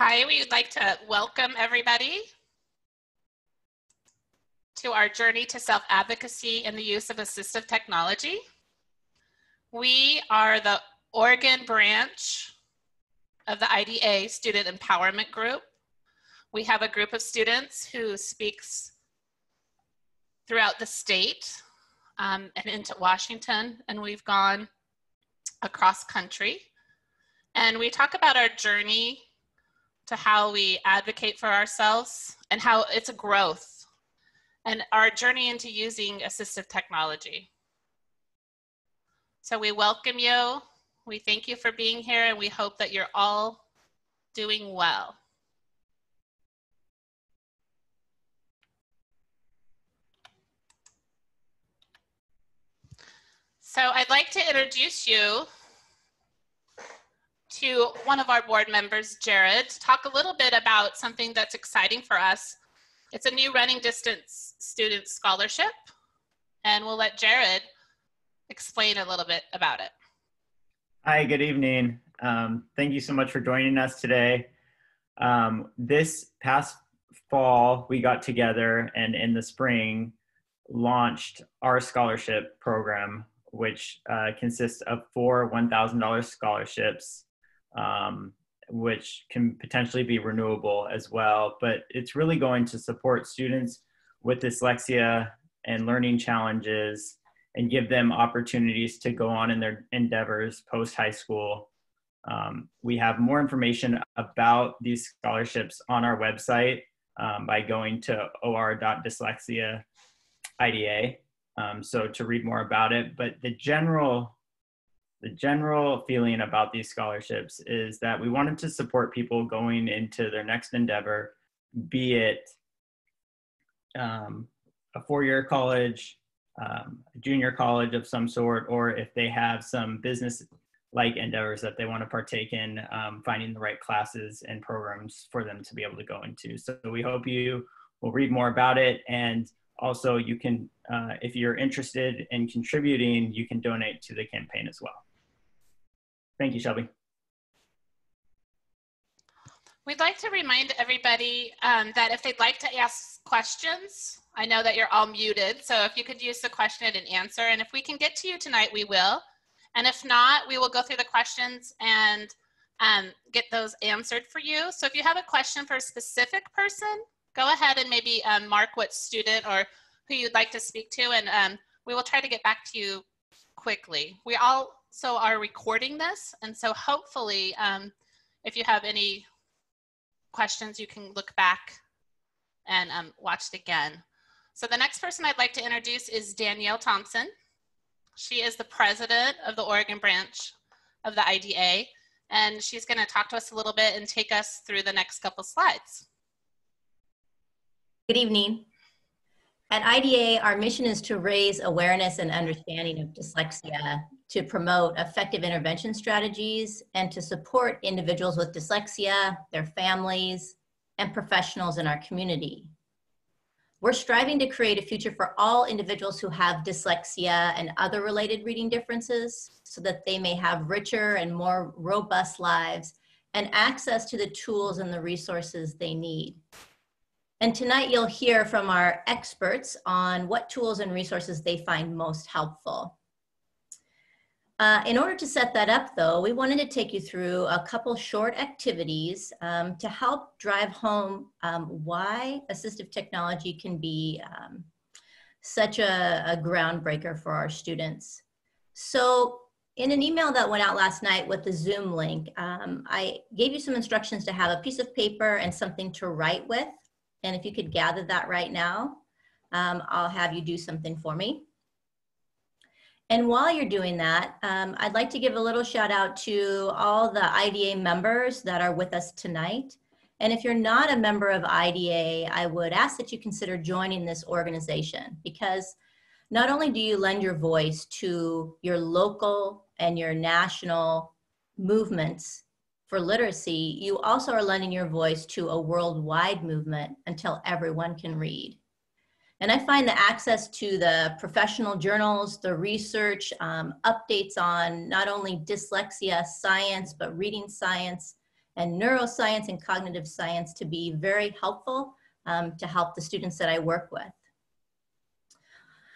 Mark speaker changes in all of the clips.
Speaker 1: Hi, we'd like to welcome everybody to our journey to self-advocacy and the use of assistive technology. We are the Oregon branch of the IDA Student Empowerment Group. We have a group of students who speaks throughout the state um, and into Washington, and we've gone across country. And we talk about our journey to how we advocate for ourselves and how it's a growth and our journey into using assistive technology. So we welcome you. We thank you for being here and we hope that you're all doing well. So I'd like to introduce you to one of our board members, Jared, to talk a little bit about something that's exciting for us. It's a new running distance student scholarship, and we'll let Jared explain a little bit about it.
Speaker 2: Hi, good evening. Um, thank you so much for joining us today. Um, this past fall, we got together and in the spring launched our scholarship program, which uh, consists of four $1,000 scholarships um, which can potentially be renewable as well. But it's really going to support students with dyslexia and learning challenges and give them opportunities to go on in their endeavors post high school. Um, we have more information about these scholarships on our website um, by going to or.dyslexia IDA. Um, so to read more about it, but the general the general feeling about these scholarships is that we wanted to support people going into their next endeavor, be it um, a four-year college, um, a junior college of some sort, or if they have some business-like endeavors that they want to partake in, um, finding the right classes and programs for them to be able to go into. So we hope you will read more about it and also you can, uh, if you're interested in contributing, you can donate to the campaign as well. Thank you, Shelby.
Speaker 1: We'd like to remind everybody um, that if they'd like to ask questions, I know that you're all muted, so if you could use the question and answer, and if we can get to you tonight, we will. And if not, we will go through the questions and um, get those answered for you. So if you have a question for a specific person, go ahead and maybe um, mark what student or who you'd like to speak to, and um, we will try to get back to you quickly. We all also are recording this. And so hopefully, um, if you have any questions, you can look back and um, watch it again. So the next person I'd like to introduce is Danielle Thompson. She is the president of the Oregon branch of the IDA, and she's gonna talk to us a little bit and take us through the next couple slides.
Speaker 3: Good evening. At IDA, our mission is to raise awareness and understanding of dyslexia to promote effective intervention strategies and to support individuals with dyslexia, their families, and professionals in our community. We're striving to create a future for all individuals who have dyslexia and other related reading differences so that they may have richer and more robust lives and access to the tools and the resources they need. And tonight you'll hear from our experts on what tools and resources they find most helpful. Uh, in order to set that up though, we wanted to take you through a couple short activities um, to help drive home um, why assistive technology can be um, such a, a, groundbreaker for our students. So in an email that went out last night with the Zoom link, um, I gave you some instructions to have a piece of paper and something to write with. And if you could gather that right now, um, I'll have you do something for me. And while you're doing that, um, I'd like to give a little shout out to all the IDA members that are with us tonight. And if you're not a member of IDA, I would ask that you consider joining this organization because not only do you lend your voice to your local and your national movements for literacy, you also are lending your voice to a worldwide movement until everyone can read. And I find the access to the professional journals, the research, um, updates on not only dyslexia science, but reading science and neuroscience and cognitive science to be very helpful um, to help the students that I work with.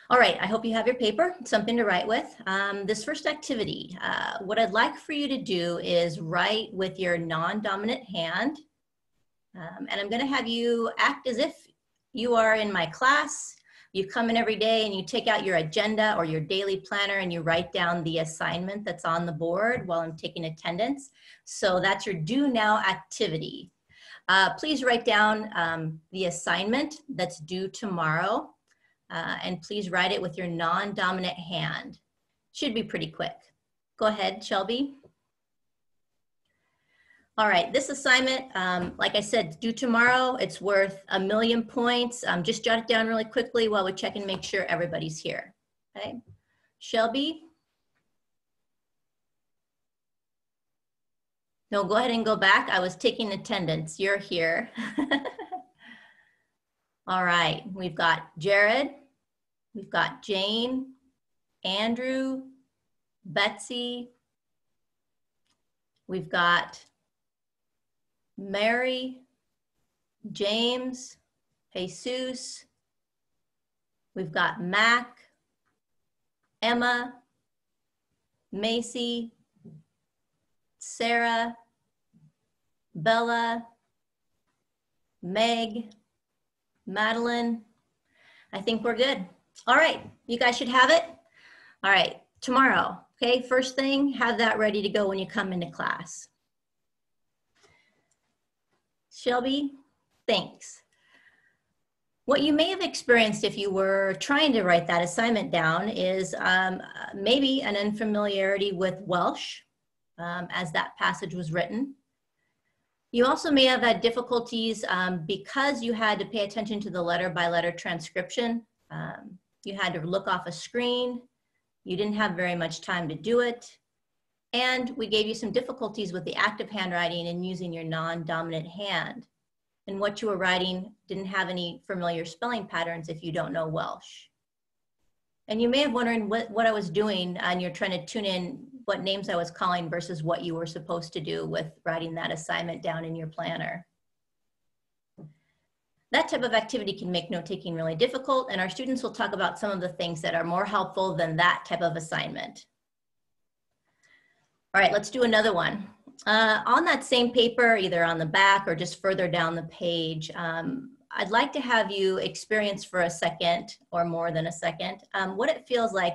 Speaker 3: All right, I hope you have your paper, something to write with. Um, this first activity, uh, what I'd like for you to do is write with your non-dominant hand. Um, and I'm gonna have you act as if you are in my class. You come in every day and you take out your agenda or your daily planner and you write down the assignment that's on the board while I'm taking attendance. So that's your do now activity. Uh, please write down um, the assignment that's due tomorrow uh, and please write it with your non-dominant hand. Should be pretty quick. Go ahead, Shelby. All right, this assignment, um, like I said, due tomorrow. It's worth a million points. Um, just jot it down really quickly while we check and make sure everybody's here. Okay, Shelby. No, go ahead and go back. I was taking attendance. You're here. All right, we've got Jared. We've got Jane, Andrew, Betsy. We've got Mary, James, Jesus. We've got Mac, Emma, Macy, Sarah, Bella, Meg, Madeline. I think we're good. All right, you guys should have it. All right, tomorrow, okay, first thing, have that ready to go when you come into class. Shelby, thanks. What you may have experienced if you were trying to write that assignment down is um, maybe an unfamiliarity with Welsh um, as that passage was written. You also may have had difficulties um, because you had to pay attention to the letter by letter transcription. Um, you had to look off a screen. You didn't have very much time to do it. And we gave you some difficulties with the active handwriting and using your non-dominant hand. And what you were writing didn't have any familiar spelling patterns if you don't know Welsh. And you may have wondered what, what I was doing and you're trying to tune in what names I was calling versus what you were supposed to do with writing that assignment down in your planner. That type of activity can make note taking really difficult and our students will talk about some of the things that are more helpful than that type of assignment. All right, let's do another one. Uh, on that same paper, either on the back or just further down the page, um, I'd like to have you experience for a second or more than a second um, what it feels like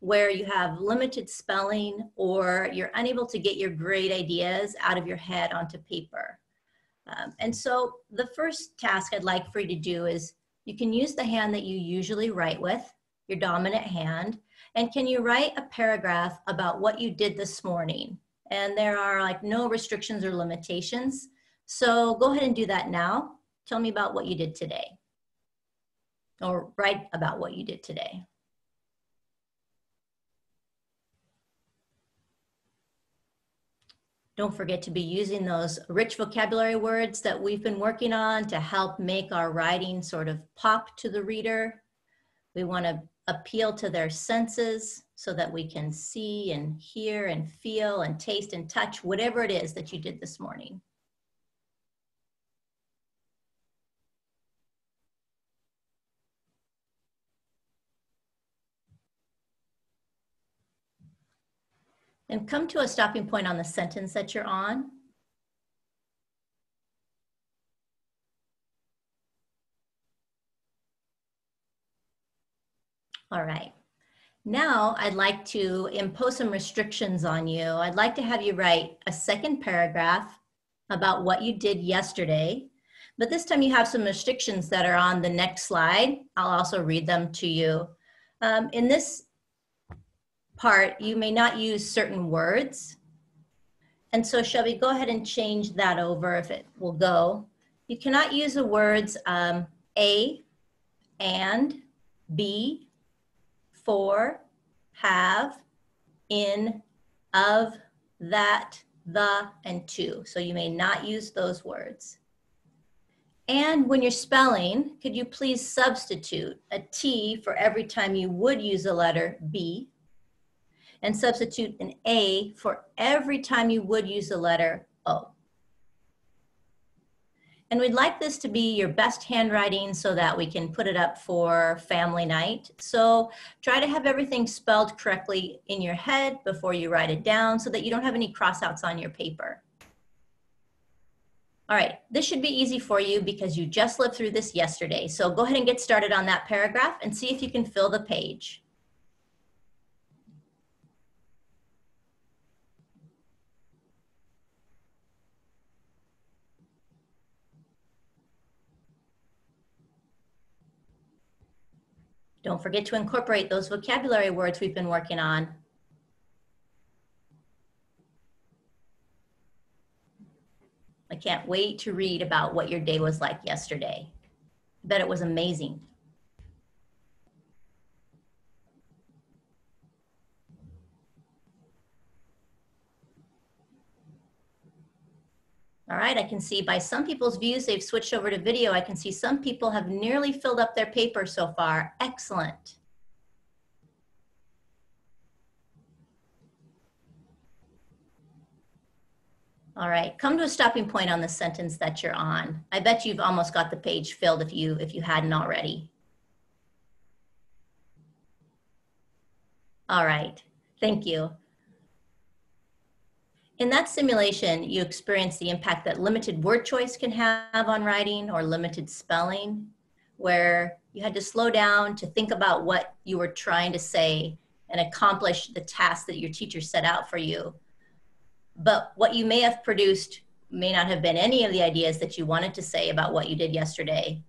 Speaker 3: where you have limited spelling or you're unable to get your great ideas out of your head onto paper. Um, and so the first task I'd like for you to do is you can use the hand that you usually write with, your dominant hand, and can you write a paragraph about what you did this morning? And there are like no restrictions or limitations. So go ahead and do that now. Tell me about what you did today. Or write about what you did today. Don't forget to be using those rich vocabulary words that we've been working on to help make our writing sort of pop to the reader. We want to appeal to their senses so that we can see and hear and feel and taste and touch whatever it is that you did this morning. and come to a stopping point on the sentence that you're on. All right. Now I'd like to impose some restrictions on you. I'd like to have you write a second paragraph about what you did yesterday, but this time you have some restrictions that are on the next slide. I'll also read them to you. Um, in this part, you may not use certain words. And so Shelby, go ahead and change that over if it will go. You cannot use the words um, a, and, be, for, have, in, of, that, the, and to. So you may not use those words. And when you're spelling, could you please substitute a T for every time you would use the letter B and substitute an A for every time you would use the letter O. And we'd like this to be your best handwriting so that we can put it up for family night. So try to have everything spelled correctly in your head before you write it down so that you don't have any crossouts on your paper. All right, this should be easy for you because you just lived through this yesterday. So go ahead and get started on that paragraph and see if you can fill the page. Don't forget to incorporate those vocabulary words we've been working on. I can't wait to read about what your day was like yesterday. I bet it was amazing. All right, I can see by some people's views, they've switched over to video. I can see some people have nearly filled up their paper so far. Excellent. All right, come to a stopping point on the sentence that you're on. I bet you've almost got the page filled if you, if you hadn't already. All right, thank you. In that simulation, you experience the impact that limited word choice can have on writing or limited spelling, where you had to slow down to think about what you were trying to say and accomplish the task that your teacher set out for you. But what you may have produced may not have been any of the ideas that you wanted to say about what you did yesterday.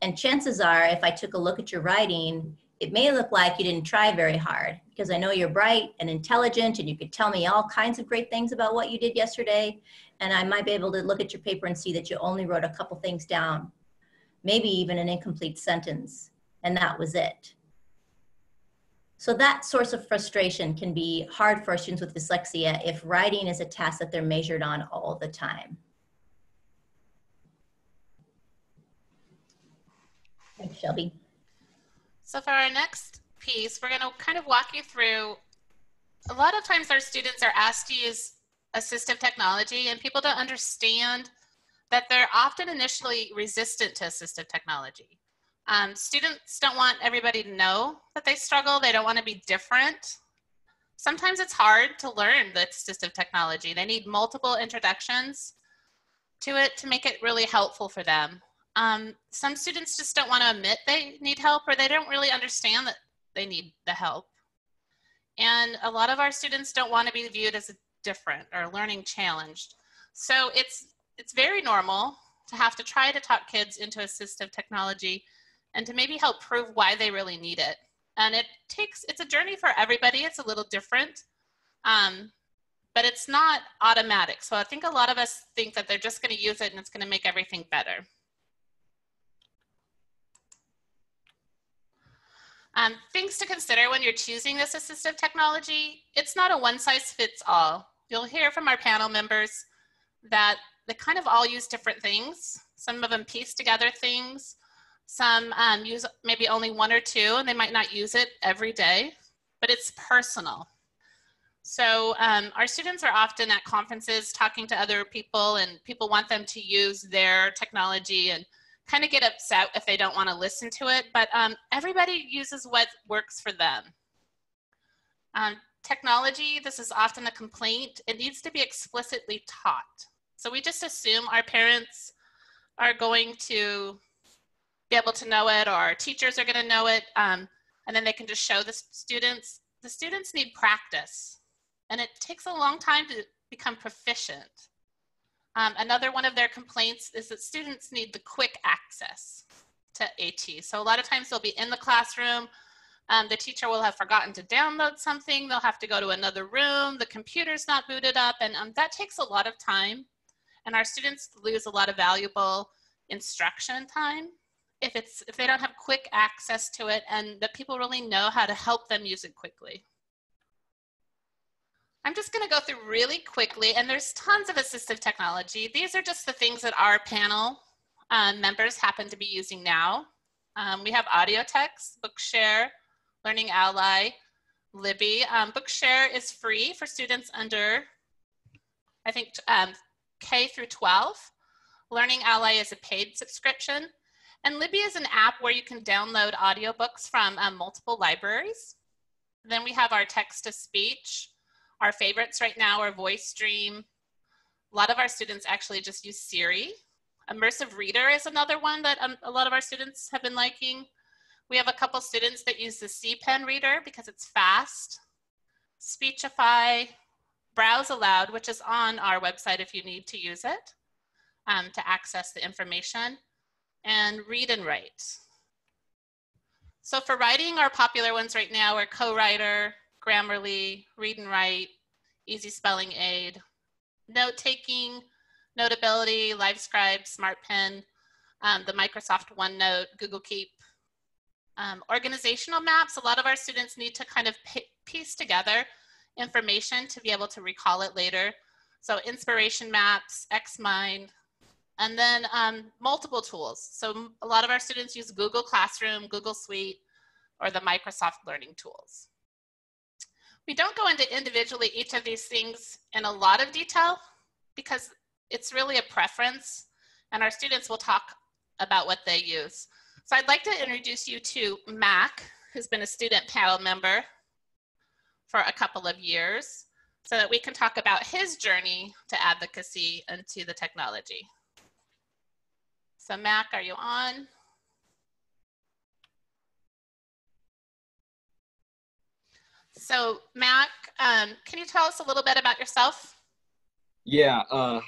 Speaker 3: And chances are, if I took a look at your writing, it may look like you didn't try very hard because I know you're bright and intelligent and you could tell me all kinds of great things about what you did yesterday. And I might be able to look at your paper and see that you only wrote a couple things down, maybe even an incomplete sentence, and that was it. So that source of frustration can be hard for students with dyslexia if writing is a task that they're measured on all the time. Thanks, Shelby.
Speaker 1: So for our next piece, we're going to kind of walk you through, a lot of times our students are asked to use assistive technology and people don't understand that they're often initially resistant to assistive technology. Um, students don't want everybody to know that they struggle. They don't want to be different. Sometimes it's hard to learn the assistive technology. They need multiple introductions to it to make it really helpful for them. Um, some students just don't want to admit they need help or they don't really understand that they need the help. And a lot of our students don't want to be viewed as different or learning challenged. So it's, it's very normal to have to try to talk kids into assistive technology and to maybe help prove why they really need it. And it takes, it's a journey for everybody. It's a little different, um, but it's not automatic. So I think a lot of us think that they're just gonna use it and it's gonna make everything better. Um, things to consider when you're choosing this assistive technology, it's not a one size fits all. You'll hear from our panel members that they kind of all use different things. Some of them piece together things. Some um, use maybe only one or two and they might not use it every day, but it's personal. So um, our students are often at conferences talking to other people and people want them to use their technology and kind of get upset if they don't want to listen to it, but um, everybody uses what works for them. Um, technology, this is often a complaint, it needs to be explicitly taught. So we just assume our parents are going to be able to know it or our teachers are going to know it, um, and then they can just show the students. The students need practice, and it takes a long time to become proficient. Um, another one of their complaints is that students need the quick access to AT. So a lot of times they'll be in the classroom, um, the teacher will have forgotten to download something, they'll have to go to another room, the computer's not booted up, and um, that takes a lot of time. And our students lose a lot of valuable instruction time if, it's, if they don't have quick access to it and that people really know how to help them use it quickly. I'm just going to go through really quickly, and there's tons of assistive technology. These are just the things that our panel um, members happen to be using now. Um, we have audio text, Bookshare, Learning Ally, Libby. Um, Bookshare is free for students under, I think, um, K through 12. Learning Ally is a paid subscription. And Libby is an app where you can download audiobooks from um, multiple libraries. Then we have our text to speech. Our favorites right now are Voice Dream. A lot of our students actually just use Siri. Immersive Reader is another one that um, a lot of our students have been liking. We have a couple students that use the C-Pen reader because it's fast. Speechify, Browse Aloud, which is on our website if you need to use it um, to access the information, and Read and Write. So for writing, our popular ones right now are CoWriter, Grammarly, Read and Write, Easy Spelling Aid, Note Taking, Notability, LiveScribe, SmartPen, um, the Microsoft OneNote, Google Keep. Um, organizational maps, a lot of our students need to kind of piece together information to be able to recall it later. So inspiration maps, XMind, and then um, multiple tools. So a lot of our students use Google Classroom, Google Suite, or the Microsoft Learning Tools. We don't go into individually each of these things in a lot of detail because it's really a preference and our students will talk about what they use. So I'd like to introduce you to Mac, who's been a student panel member for a couple of years so that we can talk about his journey to advocacy and to the technology. So Mac, are you on? So Mac, um, can you tell us a little bit about yourself?
Speaker 4: Yeah, uh,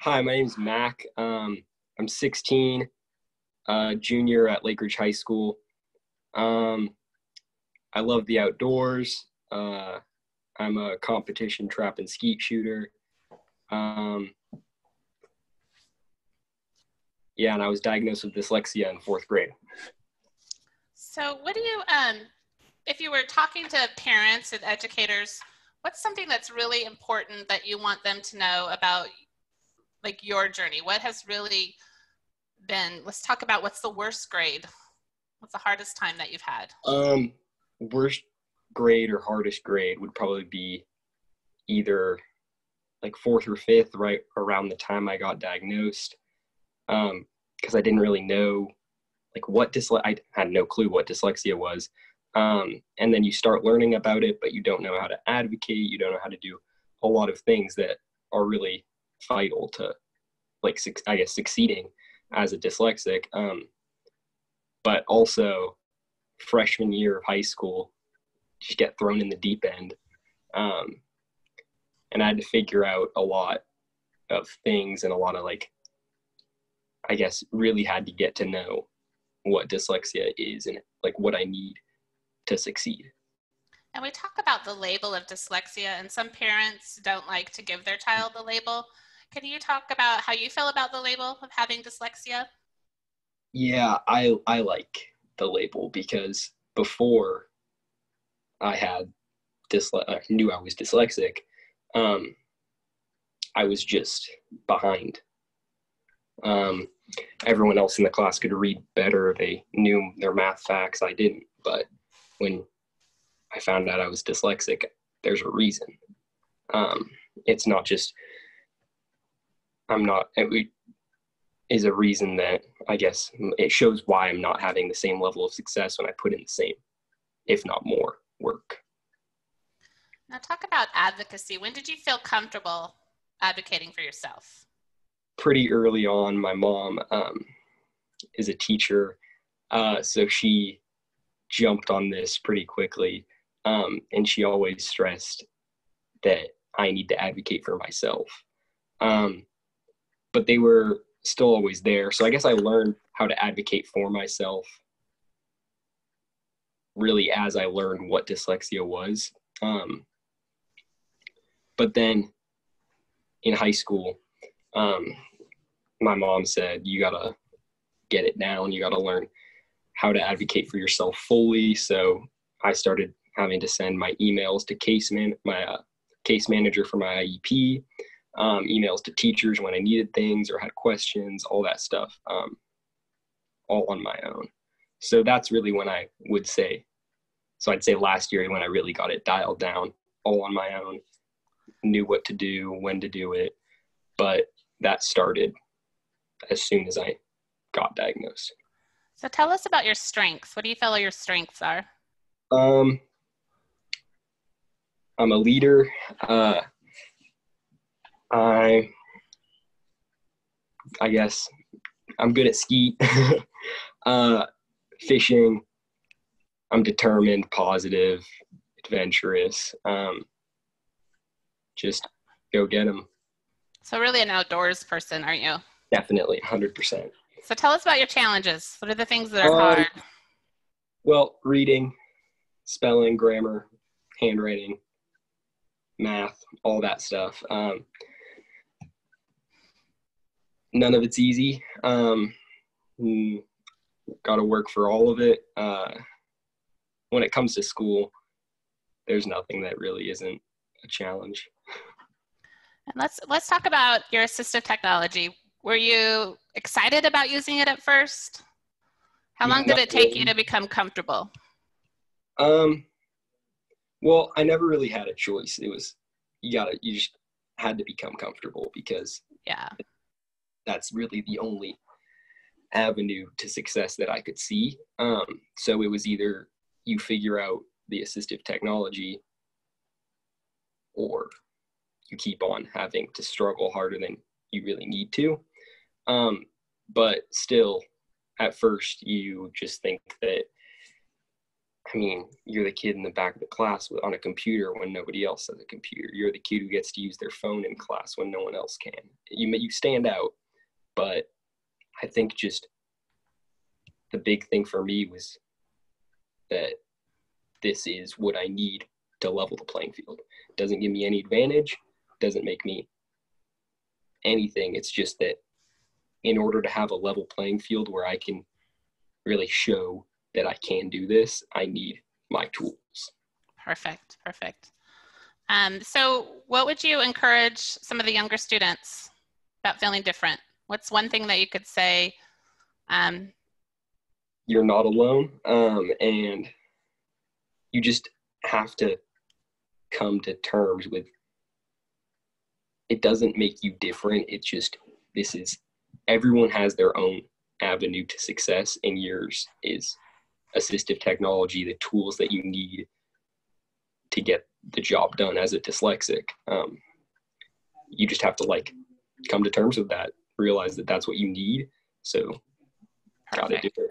Speaker 4: hi, my name's Mac. Um, I'm 16, uh, junior at Lakeridge High School. Um, I love the outdoors. Uh, I'm a competition trap and skeet shooter. Um, yeah, and I was diagnosed with dyslexia in fourth grade.
Speaker 1: So, what do you, um, if you were talking to parents and educators, what's something that's really important that you want them to know about, like your journey? What has really been? Let's talk about what's the worst grade. What's the hardest time that you've had?
Speaker 4: Um, worst grade or hardest grade would probably be either like fourth or fifth, right around the time I got diagnosed um, because I didn't really know like what dysle- I had no clue what dyslexia was. Um, and then you start learning about it, but you don't know how to advocate. You don't know how to do a lot of things that are really vital to like, I guess, succeeding as a dyslexic. Um, but also freshman year of high school, just get thrown in the deep end. Um, and I had to figure out a lot of things and a lot of like I guess, really had to get to know what dyslexia is and like what I need to succeed.
Speaker 1: And we talk about the label of dyslexia, and some parents don't like to give their child the label. Can you talk about how you feel about the label of having dyslexia?
Speaker 4: Yeah, I I like the label because before I had dysle- I knew I was dyslexic, um, I was just behind. Um, everyone else in the class could read better. They knew their math facts. I didn't. But when I found out I was dyslexic, there's a reason. Um, it's not just I'm not. It is a reason that I guess it shows why I'm not having the same level of success when I put in the same, if not more, work.
Speaker 1: Now, talk about advocacy. When did you feel comfortable advocating for yourself?
Speaker 4: pretty early on, my mom um, is a teacher, uh, so she jumped on this pretty quickly, um, and she always stressed that I need to advocate for myself. Um, but they were still always there, so I guess I learned how to advocate for myself really as I learned what dyslexia was. Um, but then in high school, um, my mom said, you gotta get it down. You gotta learn how to advocate for yourself fully. So I started having to send my emails to case man, my uh, case manager for my IEP, um, emails to teachers when I needed things or had questions, all that stuff, um, all on my own. So that's really when I would say, so I'd say last year when I really got it dialed down, all on my own, knew what to do, when to do it. But that started as soon as I got diagnosed.
Speaker 1: So tell us about your strengths. What do you feel your strengths are?
Speaker 4: Um, I'm a leader. Uh, I, I guess, I'm good at ski, uh, fishing. I'm determined, positive, adventurous. Um, just go get them.
Speaker 1: So really an outdoors person, aren't you?
Speaker 4: Definitely, 100%.
Speaker 1: So tell us about your challenges. What are the things that are
Speaker 4: Um,
Speaker 1: hard?
Speaker 4: Well, reading, spelling, grammar, handwriting, math, all that stuff. Um, none of it's easy. Um, Got to work for all of it. Uh, when it comes to school, there's nothing that really isn't a challenge.
Speaker 1: And let's let's talk about your assistive technology. Were you excited about using it at first? How long did it take you to become comfortable?
Speaker 4: Um, well, I never really had a choice. It was you gotta you just had to become comfortable because
Speaker 1: Yeah.
Speaker 4: that's really the only avenue to success that I could see. Um, so it was either you figure out the assistive technology or you keep on having to struggle harder than you really need to. Um, but still, at first, you just think that, I mean, you're the kid in the back of the class with, on a computer when nobody else has a computer. You're the kid who gets to use their phone in class when no one else can. You, you stand out, but I think just the big thing for me was that this is what I need to level the playing field. Doesn't give me any advantage, doesn't make me anything. It's just that in order to have a level playing field where I can really show that I can do this, I need my tools.
Speaker 1: Perfect. Perfect. Um, so, what would you encourage some of the younger students about feeling different? What's one thing that you could say? Um,
Speaker 4: You're not alone, um, and you just have to come to terms with it doesn't make you different. It's just this is everyone has their own avenue to success, and yours is assistive technology, the tools that you need to get the job done as a dyslexic. Um, you just have to like come to terms with that, realize that that's what you need. So, gotta do it.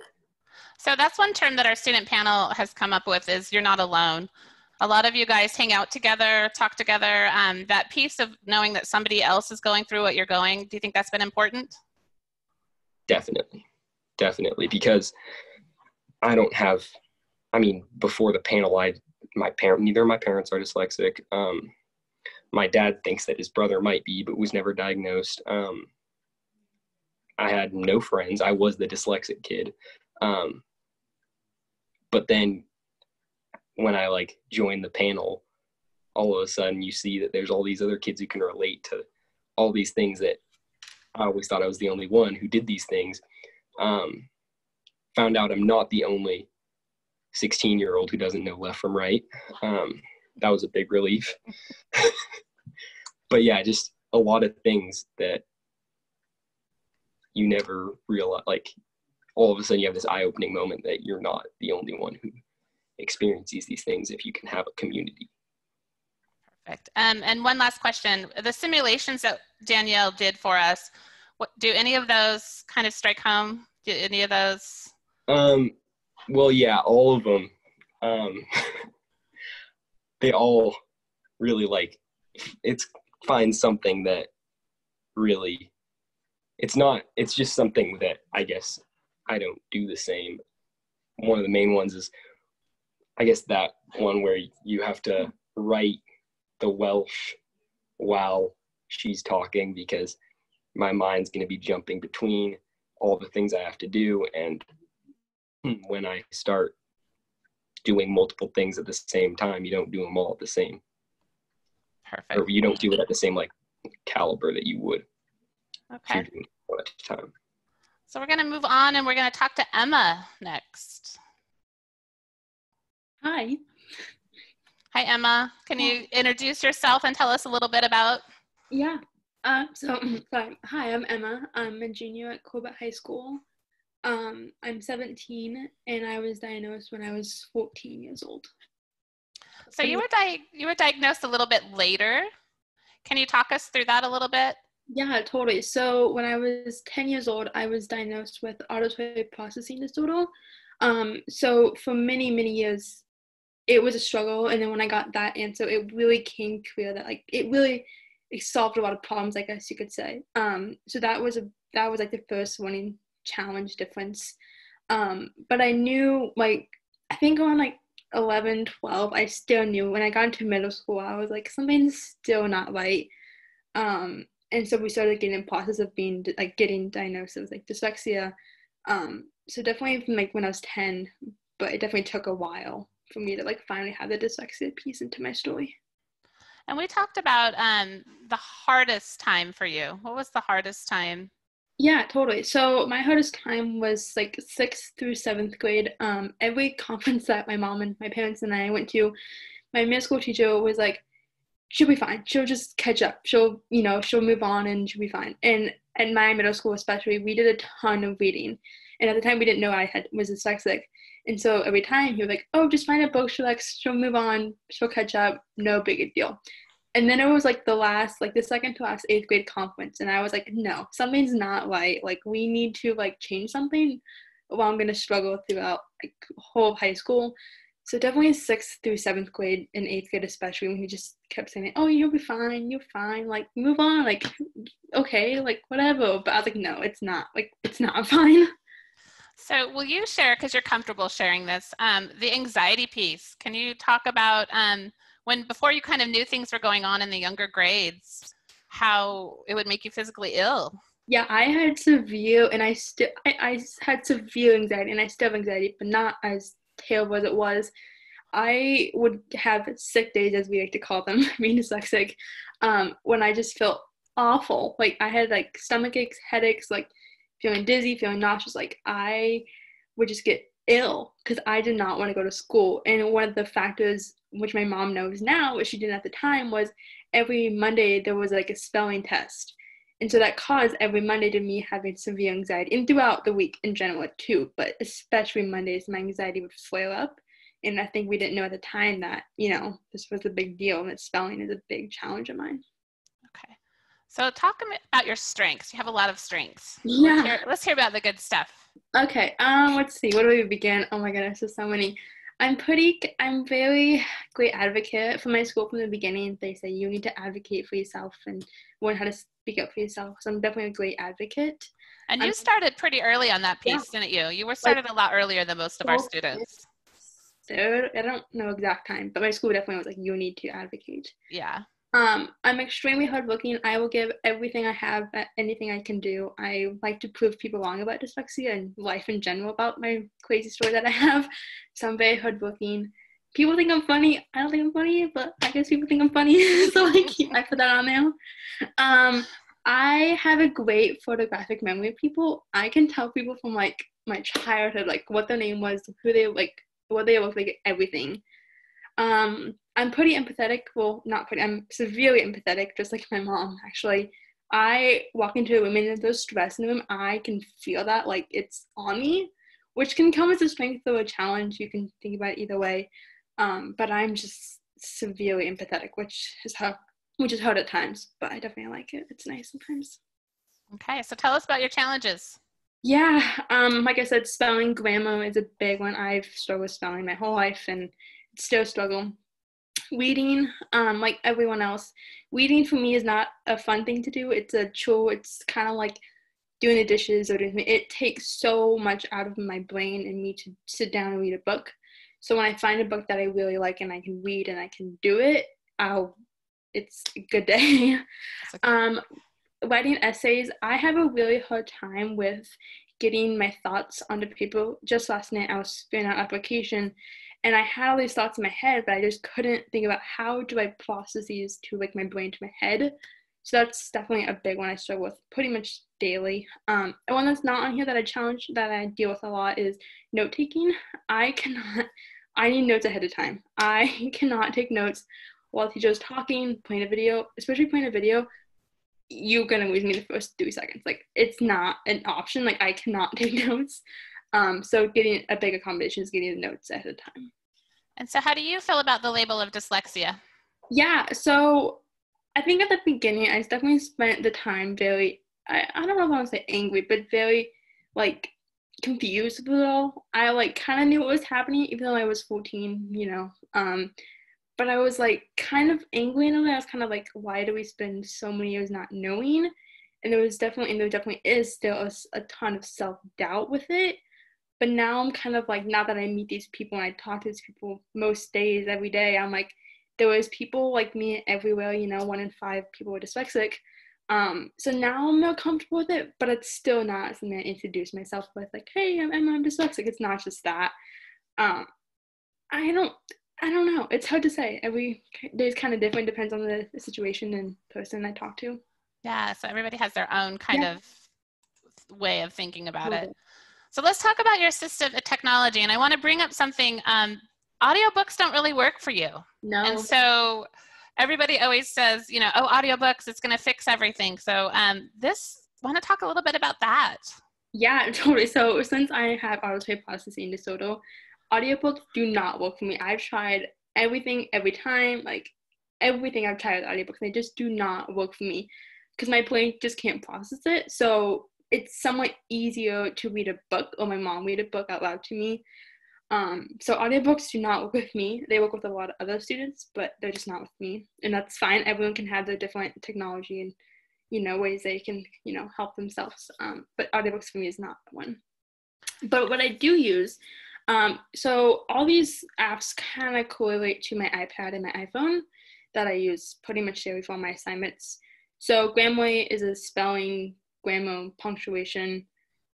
Speaker 1: So that's one term that our student panel has come up with is you're not alone. A lot of you guys hang out together, talk together. Um, that piece of knowing that somebody else is going through what you're going, do you think that's been important?
Speaker 4: Definitely. Definitely. Because I don't have, I mean, before the panel, I, my parent, neither of my parents are dyslexic. Um, my dad thinks that his brother might be, but was never diagnosed. Um, I had no friends. I was the dyslexic kid. Um, but then when I like joined the panel, all of a sudden you see that there's all these other kids who can relate to all these things that I always thought I was the only one who did these things. Um, found out I'm not the only 16 year old who doesn't know left from right. Um, that was a big relief. but yeah, just a lot of things that you never realize. Like all of a sudden, you have this eye opening moment that you're not the only one who experiences these things if you can have a community.
Speaker 1: Perfect. Um, and one last question. The simulations that Danielle did for us, what, do any of those kind of strike home? Do any of those?
Speaker 4: Um, well, yeah, all of them. Um, they all really like it's find something that really it's not it's just something that I guess I don't do the same. One of the main ones is I guess that one where you have to write the Welsh while she's talking because my mind's going to be jumping between all the things I have to do and when I start doing multiple things at the same time, you don't do them all at the same, or
Speaker 1: Perfect.
Speaker 4: you don't do it at the same like caliber that you would if
Speaker 1: Okay.
Speaker 4: you're doing one at a time.
Speaker 1: So we're going to move on and we're going to talk to Emma next.
Speaker 5: Hi.
Speaker 1: Hi, Emma. Can you introduce yourself and tell us a little bit about?
Speaker 5: Yeah. Uh, so. Hi, I'm Emma. I'm a junior at Corbett High School. Um, I'm 17, and I was diagnosed when I was 14 years old.
Speaker 1: So you were di- you were diagnosed a little bit later. Can you talk us through that a little bit?
Speaker 5: Yeah, totally. So when I was 10 years old, I was diagnosed with auditory processing disorder. Um, so for many, many years, it was a struggle. And then when I got that answer, it really came clear that like it really it solved a lot of problems, I guess you could say. Um, so that was a that was like the first warning challenge difference. Um, but I knew like I think on like 11, 12, I still knew when I got into middle school, I was like something's still not right. Um, and so we started getting the process of being like getting diagnosed with like dyslexia. Um, so definitely from like when I was 10, but it definitely took a while for me to like finally have the dyslexia piece into my story.
Speaker 1: And we talked about um, the hardest time for you. What was the hardest time?
Speaker 5: Yeah, totally. So my hardest time was like sixth through seventh grade. Um, every conference that my mom and my parents and I went to, my middle school teacher was like, she'll be fine. She'll just catch up. She'll, you know, she'll move on and she'll be fine. And at my middle school, especially, we did a ton of reading. And at the time, we didn't know I had was dyslexic. And so every time he was like, "Oh, just find a book she likes. She'll move on. She'll catch up. No big deal." And then it was like the last, like the second to last eighth grade conference, and I was like, "No, something's not right. Like we need to like change something, Well, I'm gonna struggle throughout like whole high school." So definitely sixth through seventh grade and eighth grade, especially when he just kept saying, "Oh, you'll be fine. You're fine. Like move on. Like okay, like whatever." But I was like, "No, it's not. Like it's not fine."
Speaker 1: So, will you share, because you're comfortable sharing this, um, the anxiety piece? Can you talk about um, when, before you kind of knew things were going on in the younger grades, how it would make you physically ill?
Speaker 5: Yeah, I had severe, and I still, I, I had severe anxiety, and I still have anxiety, but not as terrible as it was. I would have sick days, as we like to call them, being dyslexic, um, when I just felt awful. Like I had like stomach aches, headaches, like feeling dizzy, feeling nauseous. Like I would just get ill because I did not want to go to school. And one of the factors which my mom knows now, which she didn't at the time, was every Monday there was like a spelling test. And so that caused every Monday to me having severe anxiety and throughout the week in general too, but especially Mondays, my anxiety would flare up. And I think we didn't know at the time that, you know, this was a big deal and that spelling is a big challenge of mine.
Speaker 1: So talk about your strengths. You have a lot of strengths.
Speaker 5: Yeah.
Speaker 1: Let's hear, let's hear about the good stuff.
Speaker 5: Okay. Um, let's see. Where do we begin? Oh my goodness, there's so many. I'm pretty I'm very great advocate for my school from the beginning. They say you need to advocate for yourself and learn how to speak up for yourself. So I'm definitely a great advocate.
Speaker 1: And you
Speaker 5: I'm,
Speaker 1: started pretty early on that piece, yeah. didn't you? You were started like, a lot earlier than most of our students.
Speaker 5: Third, I don't know exact time, but my school definitely was like, you need to advocate.
Speaker 1: Yeah.
Speaker 5: Um, I'm extremely hardworking. I will give everything I have, anything I can do. I like to prove people wrong about dyslexia and life in general about my crazy story that I have. So I'm very hardworking. People think I'm funny. I don't think I'm funny, but I guess people think I'm funny, so I I put that on there. Um, I have a great photographic memory of people. I can tell people from like my childhood, like what their name was, who they like, what they look like, everything. Um, I'm pretty empathetic. Well, not pretty. I'm severely empathetic, just like my mom. Actually, I walk into a room and if there's stress in the room, I can feel that like it's on me, which can come as a strength or a challenge. You can think about it either way. Um, but I'm just severely empathetic, which is how which is hard at times. But I definitely like it. It's nice sometimes.
Speaker 1: Okay, so tell us about your challenges.
Speaker 5: Yeah, um, like I said, spelling grammar is a big one. I've struggled with spelling my whole life and still struggle. Weeding um like everyone else weeding for me is not a fun thing to do. It's a chore. It's kind of like doing the dishes or doing it takes so much out of my brain and me to sit down and read a book. So when i find a book that i really like and i can read and i can do it i'll it's a good day. Um writing essays i have a really hard time with getting my thoughts onto paper. Just last night i was filling out application and I had all these thoughts in my head, but I just couldn't think about how do I process these to like my brain to my head. So that's definitely a big one I struggle with pretty much daily. Um, and one that's not on here that I challenge that I deal with a lot is note taking. I cannot. I need notes ahead of time. I cannot take notes while the teacher is talking, playing a video, especially playing a video. you're gonna lose me the first three seconds. Like it's not an option. Like I cannot take notes. Um, so getting a big accommodation is getting the notes ahead of time.
Speaker 1: And so, how do you feel about the label of dyslexia?
Speaker 5: Yeah, so I think at the beginning, I definitely spent the time very, I, I don't know if I want to say angry, but very like confused with it all. I like kind of knew what was happening, even though I was 14, you know. Um, but I was like kind of angry in a way. I was kind of like, why do we spend so many years not knowing? And there was definitely, and there definitely is still a, a ton of self doubt with it. But now I'm kind of like, now that I meet these people and I talk to these people most days, every day, I'm like, there was people like me everywhere, you know, one in five people were dyslexic. Um, so now I'm more comfortable with it, but it's still not something I introduce myself with, like, hey, I'm, Emma, I'm dyslexic. It's not just that. Um, I don't, I don't know. It's hard to say. Every day is kind of different. Depends on the, situation and person I talk to.
Speaker 1: Yeah. So everybody has their own kind yeah. of way of thinking about it. So let's talk about your assistive technology. And I want to bring up something. Um, audiobooks don't really work for you.
Speaker 5: No.
Speaker 1: And so everybody always says, you know, oh, audiobooks, it's going to fix everything. So um, this, want to talk a little bit about that?
Speaker 5: Yeah, totally. So since I have auditory processing disorder, audiobooks do not work for me. I've tried everything every time, like everything I've tried with audiobooks, they just do not work for me because my brain just can't process it. So it's somewhat easier to read a book or my mom read a book out loud to me. Um, so audiobooks do not work with me. They work with a lot of other students, but they're just not with me. And that's fine. Everyone can have their different technology and, you know, ways they can, you know, help themselves. Um, but audiobooks for me is not one. But what I do use um, so all these apps kind of correlate to my iPad and my iPhone that I use pretty much daily for my assignments. So Grammarly is a spelling, grammar, punctuation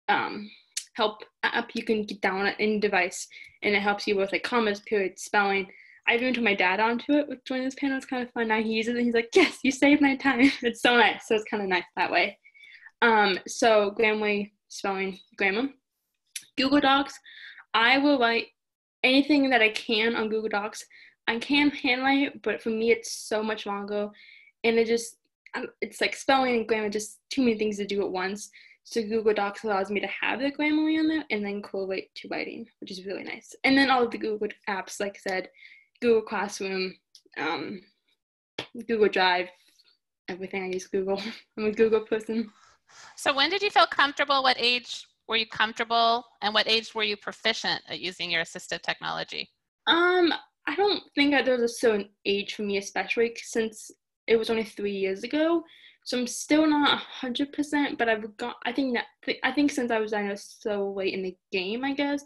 Speaker 5: um, help app you can get down any device, and it helps you with like commas, periods, spelling. I even turned my dad onto it with joining this panel. It's kind of fun. Now he uses it. he's like, "Yes, you saved my time." it's so nice. So it's kind of nice that way. Um, so Grammarly spelling grammar. Google Docs I will write anything that I can on Google Docs. I can handwrite, but for me, it's so much longer, and it just it's like spelling and grammar, just too many things to do at once. So Google Docs allows me to have the Grammarly on there and then correlate to writing, which is really nice. And then all of the Google apps, like I said, Google Classroom, um, Google Drive, everything I use Google. I'm a Google person.
Speaker 1: So when did you feel comfortable? What age were you comfortable and what age were you proficient at using your assistive technology?
Speaker 5: Um, I don't think that there was a certain age for me, especially since it was only three years ago. So I'm still not hundred percent, but I've got. I think that I think since I was diagnosed so late in the game, I guess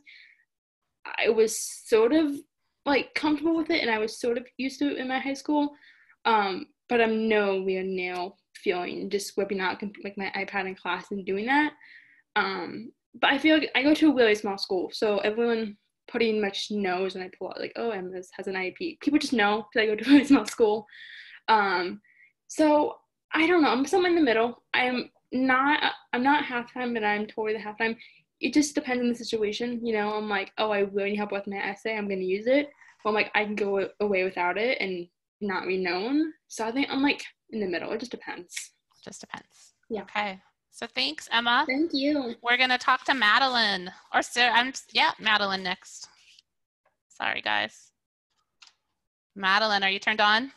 Speaker 5: I was sort of like comfortable with it, and I was sort of used to it in my high school. Um, but I'm nowhere near feeling just whipping out like my iPad in class and doing that. Um, but I feel like I go to a really small school, so everyone pretty much knows when I pull out like, oh, Emma has an IEP. People just know because I go to a really small school. Um, so I don't know. I'm somewhere in the middle. I'm not. I'm not half time, but I'm totally the half time. It just depends on the situation. You know, I'm like, oh, I really need help with my essay. I'm gonna use it. But I'm like, I can go away without it and not be known. So I think I'm like in the middle. It just depends.
Speaker 1: Just depends.
Speaker 5: Yeah.
Speaker 1: Okay. So thanks, Emma.
Speaker 5: Thank you.
Speaker 1: We're gonna talk to Madeline or Sarah. I'm yeah, Madeline next. Sorry, guys. Madeline, are you turned on?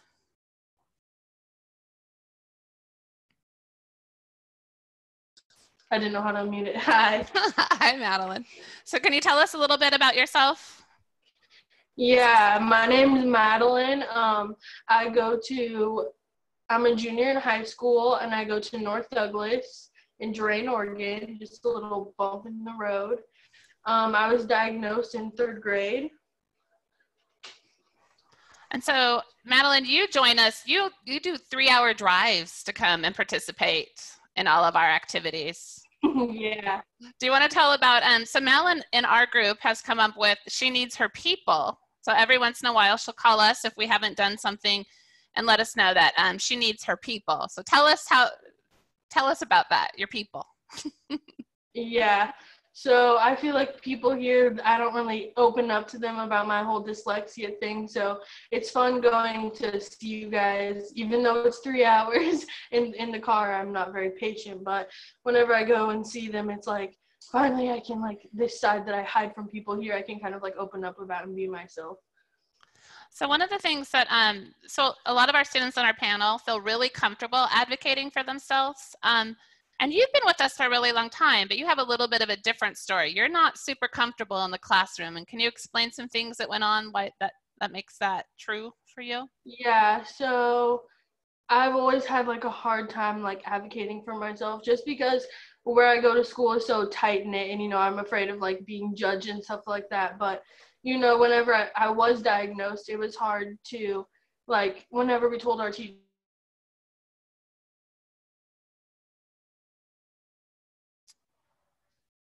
Speaker 6: I didn't know how to mute it. Hi.
Speaker 1: Hi, Madeline. So can you tell us a little bit about yourself?
Speaker 6: Yeah, my name is Madeline. Um, I go to, I'm a junior in high school and I go to North Douglas in Drain, Oregon, just a little bump in the road. Um, I was diagnosed in third grade.
Speaker 1: And so, Madeline, you join us. You you do three hour drives to come and participate in all of our activities.
Speaker 6: yeah.
Speaker 1: Do you want to tell about um? So Madeline in our group has come up with she needs her people. So every once in a while she'll call us if we haven't done something, and let us know that um she needs her people. So tell us how tell us about that, your people.
Speaker 6: yeah. So I feel like people here, I don't really open up to them about my whole dyslexia thing. So it's fun going to see you guys, even though it's three hours in, in the car. I'm not very patient, but whenever I go and see them, it's like, finally I can like this side that I hide from people here, I can kind of like open up about and be myself.
Speaker 1: So one of the things that, um, so a lot of our students on our panel feel really comfortable advocating for themselves. Um, and you've been with us for a really long time, but you have a little bit of a different story. You're not super comfortable in the classroom. And can you explain some things that went on why that, that makes that true for you?
Speaker 6: Yeah, so I've always had like a hard time like advocating for myself just because where I go to school is so tight knit and you know I'm afraid of like being judged and stuff like that. But you know, whenever I, I was diagnosed, it was hard to like whenever we told our teacher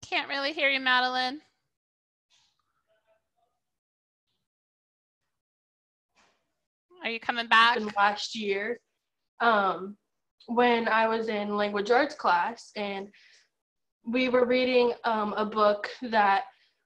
Speaker 1: can't really hear you, Madeline. Are you coming back?
Speaker 6: Last year, um, when I was in language arts class, and we were reading um, a book that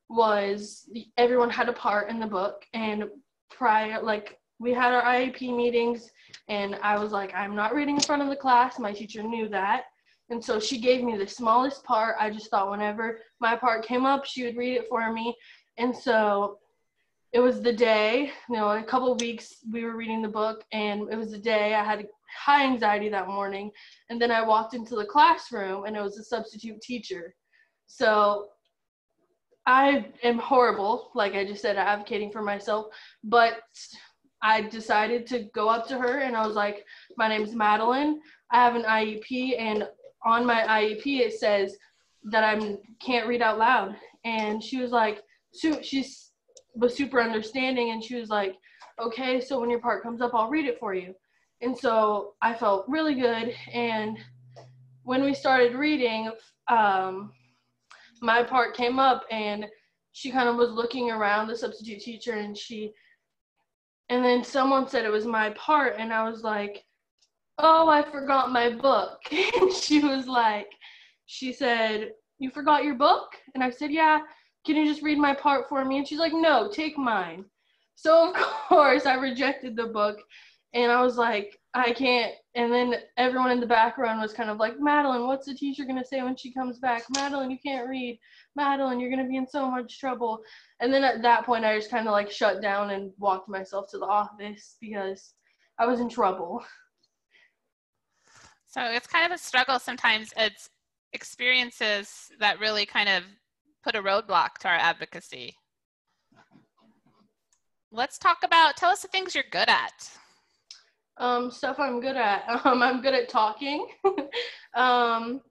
Speaker 6: was everyone had a part in the book, and prior, like we had our IEP meetings, and I was like, I'm not reading in front of the class. My teacher knew that, and so she gave me the smallest part. I just thought whenever my part came up, she would read it for me. And so it was the day, you know, a couple weeks we were reading the book, and it was the day I had high anxiety that morning. And then I walked into the classroom, and it was a substitute teacher. So I am horrible, like I just said, advocating for myself, but I decided to go up to her and I was like, My name is Madeline. I have an IEP, and on my IEP it says that I can't read out loud. And she was like, she was super understanding, and she was like, okay, so when your part comes up, I'll read it for you. And so I felt really good. And when we started reading, um, my part came up, and she kind of was looking around the substitute teacher, and she, and then someone said it was my part, and I was like, oh, I forgot my book. and she was like, she said, you forgot your book? And I said, yeah, can you just read my part for me? And she's like, no, take mine. So of course I rejected the book and I was like, I can't. And then everyone in the background was kind of like, Madeline, what's the teacher going to say when she comes back? Madeline, you can't read. Madeline, you're going to be in so much trouble. And then at that point, I just kind of like shut down and walked myself to the office because I was in trouble.
Speaker 1: So it's kind of a struggle sometimes. It's experiences that really kind of put a roadblock to our advocacy. Let's talk about, tell us the things you're good at.
Speaker 6: Um, stuff I'm good at. Um, I'm good at talking. um,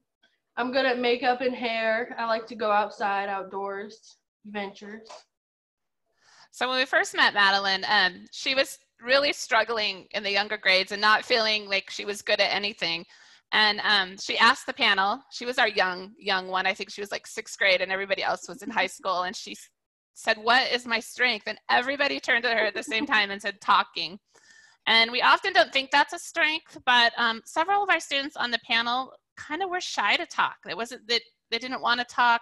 Speaker 6: I'm good at makeup and hair. I like to go outside, outdoors, adventures.
Speaker 1: So when we first met Madeline, um, she was really struggling in the younger grades and not feeling like she was good at anything. And um, she asked the panel, she was our young, young one. I think she was like sixth grade and everybody else was in high school. And she said, what is my strength? And everybody turned to her at the same time and said, talking. And we often don't think that's a strength, but um, several of our students on the panel kind of were shy to talk. It wasn't that they didn't want to talk.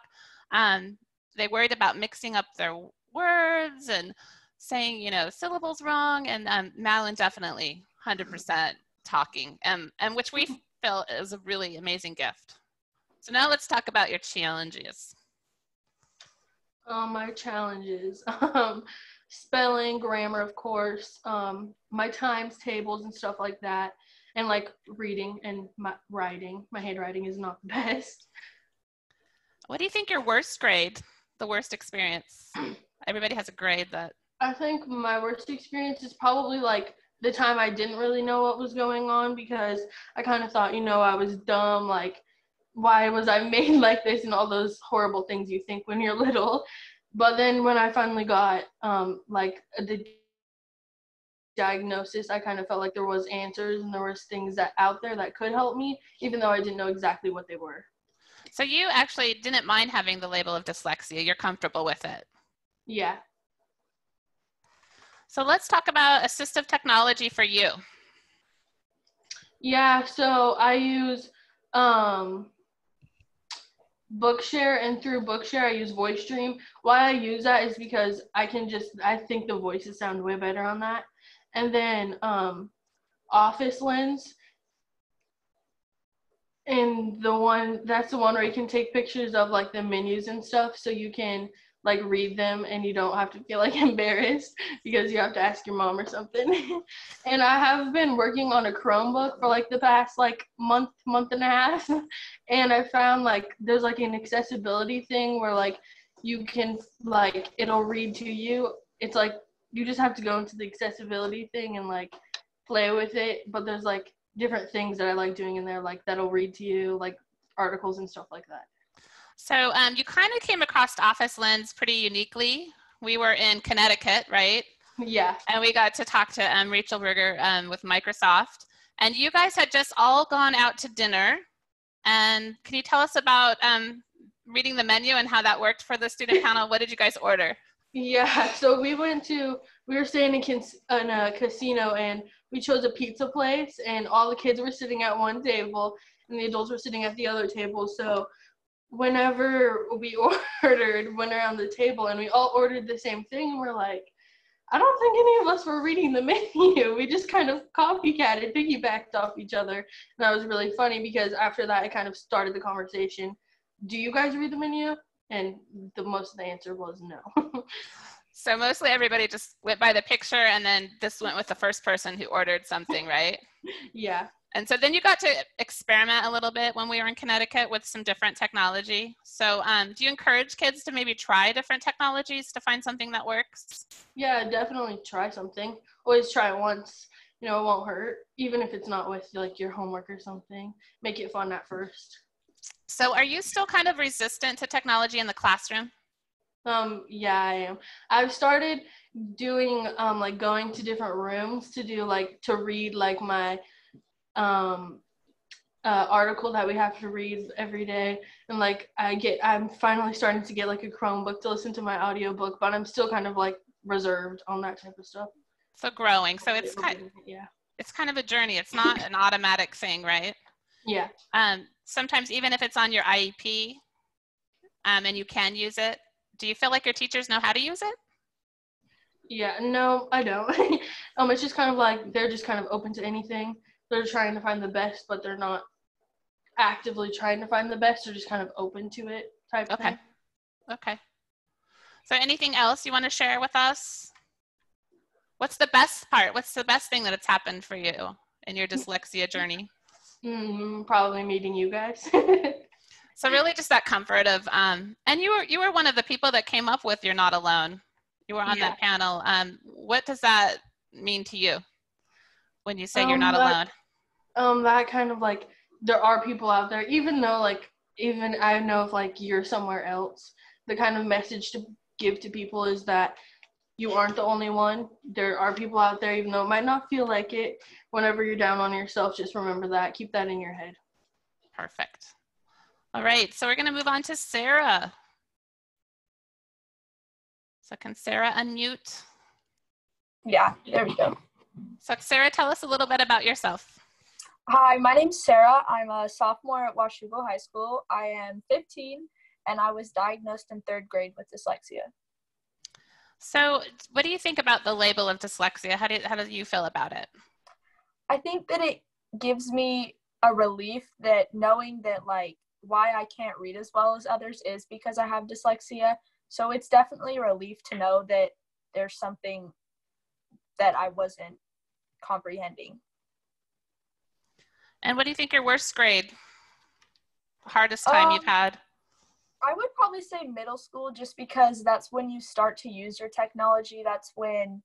Speaker 1: Um, they worried about mixing up their words and saying, you know, syllables wrong. And um, Madeline definitely 100% talking, and, and which we feel is a really amazing gift. So now let's talk about your challenges.
Speaker 6: Um, my challenges, um, spelling, grammar, of course, um, my times tables and stuff like that, and like reading and my writing. My handwriting is not the best.
Speaker 1: What do you think your worst grade, the worst experience? Everybody has a grade that
Speaker 6: I think my worst experience is probably like the time I didn't really know what was going on because I kind of thought, you know, I was dumb. Like, why was I made like this and all those horrible things you think when you're little. But then when I finally got um, like the diagnosis, I kind of felt like there was answers and there was things that out there that could help me, even though I didn't know exactly what they were.
Speaker 1: So you actually didn't mind having the label of dyslexia. You're comfortable with it.
Speaker 6: Yeah.
Speaker 1: So let's talk about assistive technology for you.
Speaker 6: Yeah, so I use um, Bookshare and through Bookshare I use Voice Dream. Why I use that is because I can just I think the voices sound way better on that. And then um, Office Lens and the one that's the one where you can take pictures of like the menus and stuff so you can like read them and you don't have to feel like embarrassed because you have to ask your mom or something. and I have been working on a Chromebook for like the past like month, month and a half. and I found like there's like an accessibility thing where like you can like it'll read to you. It's like you just have to go into the accessibility thing and like play with it. But there's like different things that I like doing in there, like that'll read to you, like articles and stuff like that.
Speaker 1: So um, you kind of came across Office Lens pretty uniquely. We were in Connecticut, right?
Speaker 6: Yeah.
Speaker 1: And we got to talk to um, Rachel Berger um, with Microsoft. And you guys had just all gone out to dinner. And can you tell us about um, reading the menu and how that worked for the student panel? What did you guys order?
Speaker 6: Yeah, so we went to, we were staying in, in a casino and we chose a pizza place and all the kids were sitting at one table and the adults were sitting at the other table. So whenever we ordered, went around the table and we all ordered the same thing, and we're like, I don't think any of us were reading the menu. We just kind of copycatted, piggybacked off each other. And that was really funny because after that, I kind of started the conversation. Do you guys read the menu? And the most of the answer was no.
Speaker 1: so mostly everybody just went by the picture and then this went with the first person who ordered something, right?
Speaker 6: yeah.
Speaker 1: And so then you got to experiment a little bit when we were in Connecticut with some different technology. So um, do you encourage kids to maybe try different technologies to find something that works?
Speaker 6: Yeah, definitely try something. Always try it once. You know, it won't hurt, even if it's not with like your homework or something. Make it fun at first.
Speaker 1: So are you still kind of resistant to technology in the classroom?
Speaker 6: Um, yeah, I am. I've started doing um like going to different rooms to do like to read like my um, uh, article that we have to read every day. And like i get i'm finally starting to get like a chromebook to listen to my audiobook but i'm still kind of like reserved on that type of stuff.
Speaker 1: So growing. So it's kind of,
Speaker 6: yeah.
Speaker 1: it's kind of a journey. It's not an automatic thing right?
Speaker 6: Yeah.
Speaker 1: Um sometimes even if it's on your iep um and you can use it do you feel like your teachers know how to use it?
Speaker 6: Yeah. No i don't. Um it's just kind of like they're just kind of open to anything they're trying to find the best, but they're not actively trying to find the best. They're just kind of open to it type
Speaker 1: okay.
Speaker 6: thing.
Speaker 1: Okay. Okay. So anything else you want to share with us? What's the best part? What's the best thing that has happened for you in your dyslexia journey?
Speaker 6: Mm, probably meeting you guys.
Speaker 1: so really just that comfort of um and you were you were one of the people that came up with you're not alone. You were on yeah. that panel. Um what does that mean to you when you say um, you're not alone?
Speaker 6: Um that kind of like there are people out there even though like even i know if like you're somewhere else the kind of message to give to people is that you aren't the only one. There are people out there even though it might not feel like it. Whenever you're down on yourself just remember that. Keep that in your head.
Speaker 1: Perfect. All right so we're going to move on to sarah. So can sarah unmute?
Speaker 7: Yeah there we go.
Speaker 1: So sarah tell us a little bit about yourself
Speaker 7: Hi, my name's Sarah. I'm a sophomore at Washougal High School. I am 15 and I was diagnosed in third grade with dyslexia.
Speaker 1: So, what do you think about the label of dyslexia? How do, how do you feel about it?
Speaker 7: I think that it gives me a relief that knowing that, like, why I can't read as well as others is because I have dyslexia. So, it's definitely a relief to know that there's something that I wasn't comprehending.
Speaker 1: And what do you think your worst grade? Hardest time um, you've had?
Speaker 7: I would probably say middle school just because that's when you start to use your technology. That's when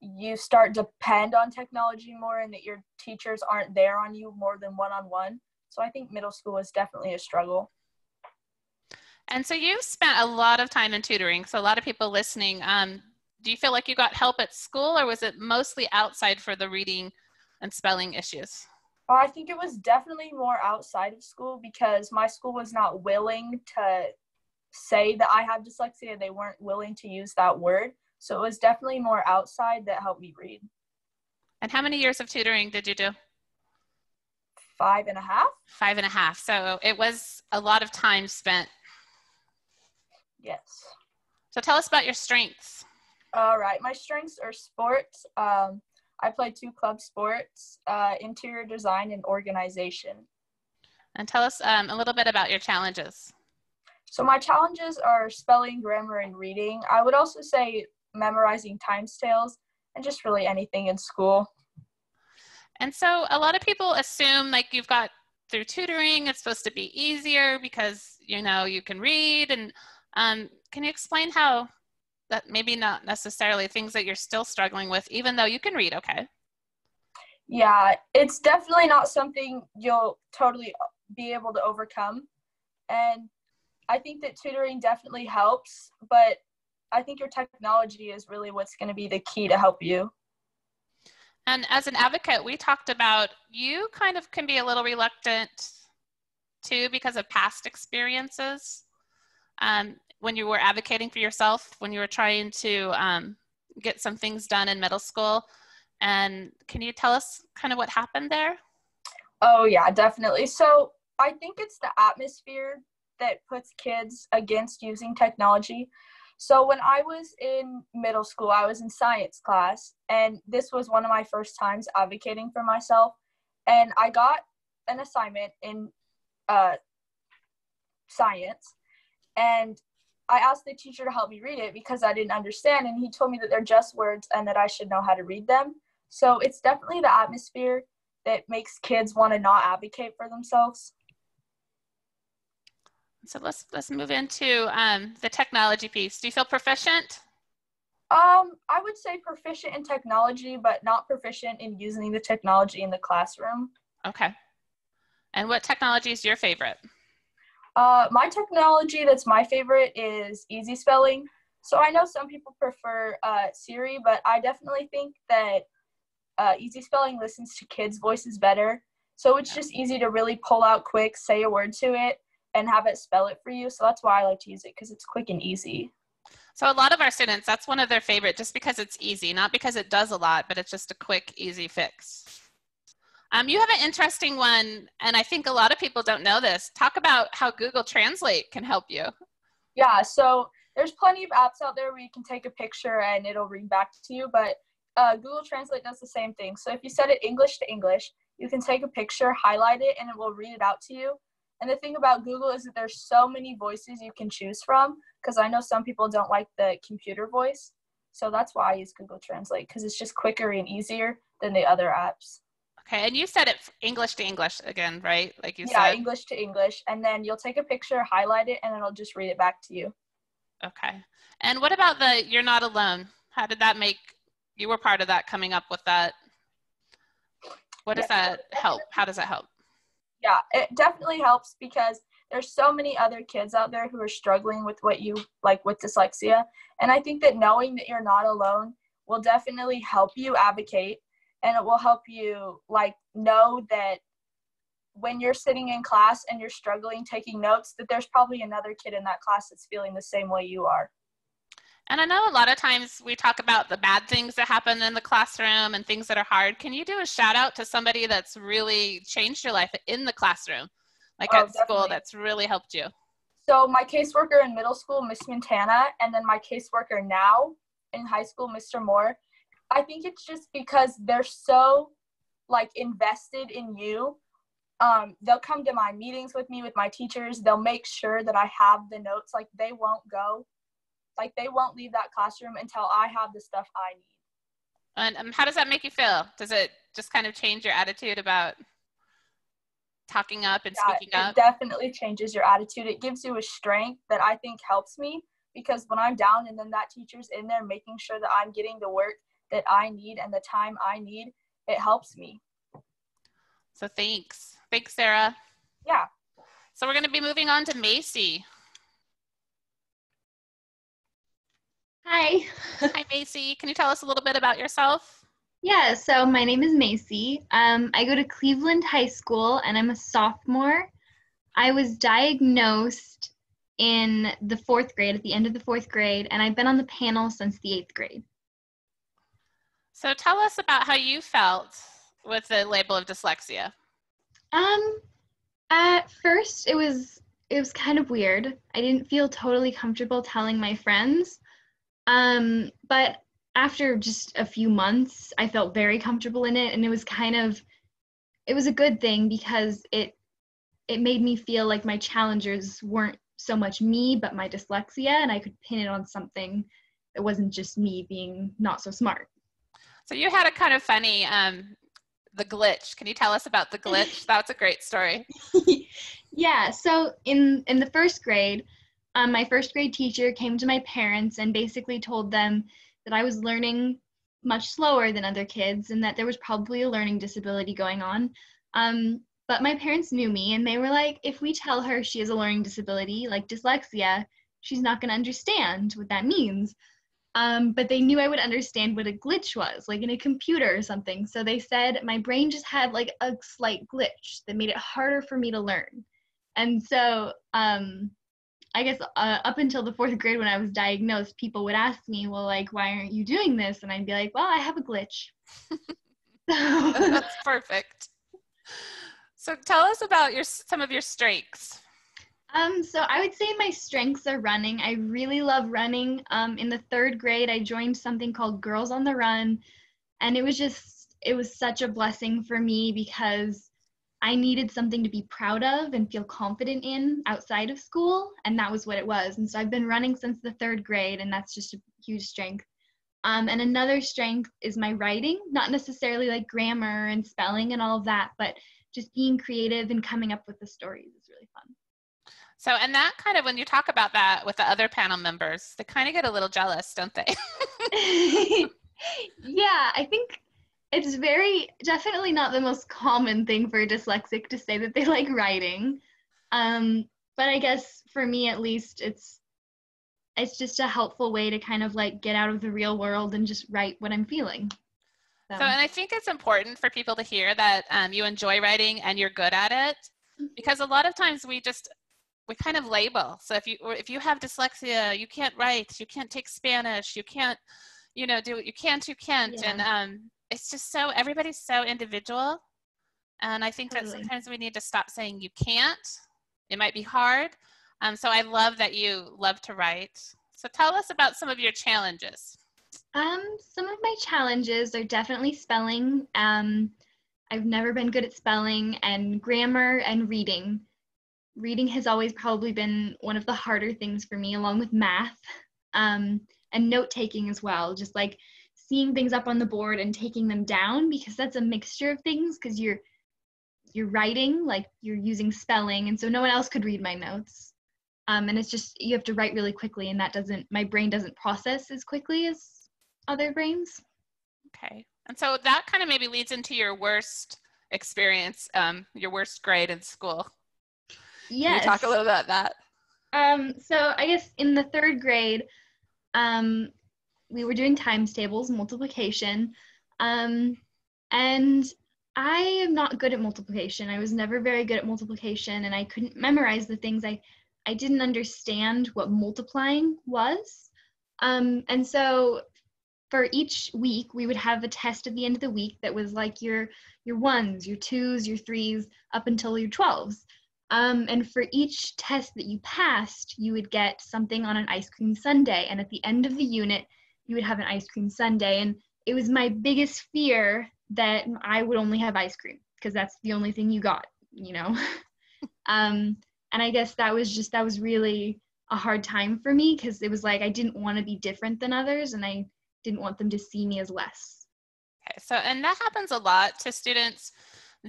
Speaker 7: you start depend on technology more and that your teachers aren't there on you more than one on one. So I think middle school is definitely a struggle.
Speaker 1: And so you've spent a lot of time in tutoring. So a lot of people listening, um, do you feel like you got help at school or was it mostly outside for the reading and spelling issues?
Speaker 7: I think it was definitely more outside of school because my school was not willing to say that I have dyslexia. They weren't willing to use that word. So it was definitely more outside that helped me read.
Speaker 1: And how many years of tutoring did you do?
Speaker 7: Five and a half.
Speaker 1: Five and a half. So it was a lot of time spent
Speaker 7: Yes.
Speaker 1: So tell us about your strengths.
Speaker 7: All right. My strengths are sports. Um, I play two club sports, uh, interior design and organization.
Speaker 1: And tell us um, a little bit about your challenges.
Speaker 7: So my challenges are spelling, grammar, and reading. I would also say memorizing times tables and just really anything in school.
Speaker 1: And so a lot of people assume like you've got through tutoring, it's supposed to be easier because you know you can read. And um, can you explain how that maybe not necessarily things that you're still struggling with, even though you can read okay?
Speaker 7: Yeah, it's definitely not something you'll totally be able to overcome. And I think that tutoring definitely helps, but I think your technology is really what's going to be the key to help you.
Speaker 1: And as an advocate, we talked about you kind of can be a little reluctant too because of past experiences. Um, when you were advocating for yourself, when you were trying to um, get some things done in middle school. And can you tell us kind of what happened there?
Speaker 7: Oh, yeah, definitely. So I think it's the atmosphere that puts kids against using technology. So when I was in middle school, I was in science class, and this was one of my first times advocating for myself. And I got an assignment in uh, science, and I asked the teacher to help me read it because I didn't understand, and he told me that they're just words and that I should know how to read them. So it's definitely the atmosphere that makes kids want to not advocate for themselves.
Speaker 1: So let's let's move into um, the technology piece. Do you feel proficient?
Speaker 7: Um, I would say proficient in technology, but not proficient in using the technology in the classroom.
Speaker 1: Okay. And what technology is your favorite?
Speaker 7: Uh, my technology that's my favorite is easy spelling. So I know some people prefer uh, Siri, but I definitely think that uh, easy spelling listens to kids' voices better. So it's just easy to really pull out quick, say a word to it, and have it spell it for you. So that's why I like to use it because it's quick and easy.
Speaker 1: So a lot of our students, that's one of their favorite just because it's easy, not because it does a lot, but it's just a quick, easy fix. Um, you have an interesting one, and I think a lot of people don't know this. Talk about how Google Translate can help you.
Speaker 7: Yeah, so there's plenty of apps out there where you can take a picture and it'll read back to you, but uh, Google Translate does the same thing. So if you set it English to English, you can take a picture, highlight it, and it will read it out to you. And the thing about Google is that there's so many voices you can choose from because I know some people don't like the computer voice. So that's why I use Google Translate because it's just quicker and easier than the other apps.
Speaker 1: Okay, and you said it English to English again, right? Like you
Speaker 7: yeah,
Speaker 1: said.
Speaker 7: English to English, and then you'll take a picture, highlight it, and it'll just read it back to you.
Speaker 1: Okay. And what about the "You're not alone"? How did that make you were part of that coming up with that? What does yeah. that help? How does that help?
Speaker 7: yeah, it definitely helps because there's so many other kids out there who are struggling with what you like with dyslexia. And I think that knowing that you're not alone will definitely help you advocate and it will help you like know that when you're sitting in class and you're struggling taking notes that there's probably another kid in that class that's feeling the same way you are.
Speaker 1: And I know a lot of times we talk about the bad things that happen in the classroom and things that are hard. Can you do a shout out to somebody that's really changed your life in the classroom, like oh, at definitely. school, that's really helped you?
Speaker 7: So, my caseworker in middle school, Miss Montana, and then my caseworker now in high school, Mr. Moore. I think it's just because they're so like invested in you. Um, they'll come to my meetings with me with my teachers. They'll make sure that I have the notes. Like they won't go like they won't leave that classroom until I have the stuff I need.
Speaker 1: And um, how does that make you feel? Does it just kind of change your attitude about talking up and yeah, speaking
Speaker 7: up? It definitely changes your attitude. It gives you a strength that I think helps me because when I'm down and then that teacher's in there making sure that I'm getting the work that I need and the time I need, it helps me.
Speaker 1: So thanks. Thanks, Sarah.
Speaker 7: Yeah.
Speaker 1: So we're going to be moving on to Macy.
Speaker 8: Hi.
Speaker 1: Hi, Macy. Can you tell us a little bit about yourself?
Speaker 8: Yeah, so my name is Macy. Um, I go to Cleveland High School and I'm a sophomore. I was diagnosed in the fourth grade, at the end of the fourth grade, and I've been on the panel since the eighth grade.
Speaker 1: So tell us about how you felt with the label of dyslexia.
Speaker 8: Um, at first, it was it was kind of weird. I didn't feel totally comfortable telling my friends. Um, but after just a few months, I felt very comfortable in it and it was kind of it was a good thing because it it made me feel like my challengers weren't so much me but my dyslexia and I could pin it on something that wasn't just me being not so smart.
Speaker 1: So you had a kind of funny um the glitch. Can you tell us about the glitch? That's a great story.
Speaker 8: yeah, so in in the first grade, um, my first grade teacher came to my parents and basically told them that I was learning much slower than other kids and that there was probably a learning disability going on. Um, but my parents knew me and they were like, if we tell her she has a learning disability, like dyslexia, she's not going to understand what that means. Um, but they knew I would understand what a glitch was, like in a computer or something. So they said my brain just had like a slight glitch that made it harder for me to learn. And so um, I guess uh, up until the fourth grade when I was diagnosed, people would ask me, well, like, why aren't you doing this? And I'd be like, well, I have a glitch.
Speaker 1: That's perfect. So tell us about your some of your strengths.
Speaker 8: Um, so I would say my strengths are running. I really love running. Um, in the third grade, I joined something called Girls on the Run, and it was just it was such a blessing for me because I needed something to be proud of and feel confident in outside of school, and that was what it was. And so I've been running since the third grade, and that's just a huge strength. Um, and another strength is my writing, not necessarily like grammar and spelling and all of that, but just being creative and coming up with the stories is really fun.
Speaker 1: So, and that kind of, when you talk about that with the other panel members, they kind of get a little jealous, don't they?
Speaker 8: yeah, I think it's very definitely not the most common thing for a dyslexic to say that they like writing um, but i guess for me at least it's it's just a helpful way to kind of like get out of the real world and just write what i'm feeling
Speaker 1: so, so and i think it's important for people to hear that um, you enjoy writing and you're good at it mm-hmm. because a lot of times we just we kind of label. So if you if you have dyslexia you can't write you can't take spanish you can't you know do you can't you can't yeah. and um it's just so everybody's so individual. And i think totally. that sometimes we need to stop saying you can't. It might be hard. Um, so i love that you love to write. So tell us about some of your challenges.
Speaker 8: Um, some of my challenges are definitely spelling. Um, i've never been good at spelling and grammar and reading reading has always probably been one of the harder things for me along with math um, and note taking as well. Just like seeing things up on the board and taking them down because that's a mixture of things because you're you're writing like you're using spelling and so no one else could read my notes. Um, and it's just you have to write really quickly and that doesn't my brain doesn't process as quickly as other brains.
Speaker 1: Okay. And so that kind of maybe leads into your worst experience um, your worst grade in school
Speaker 8: yes
Speaker 1: Can you talk a little about that
Speaker 8: um, so i guess in the third grade um, we were doing times tables, multiplication. Um, and I am not good at multiplication. I was never very good at multiplication and I couldn't memorize the things. I, I didn't understand what multiplying was. Um, and so for each week, we would have a test at the end of the week that was like your, your ones, your twos, your threes, up until your 12s. Um, and for each test that you passed, you would get something on an ice cream sundae. And at the end of the unit, you would have an ice cream sundae. And it was my biggest fear that I would only have ice cream because that's the only thing you got, you know? um, and I guess that was just, that was really a hard time for me because it was like I didn't want to be different than others and I didn't want them to see me as less.
Speaker 1: Okay, so, and that happens a lot to students.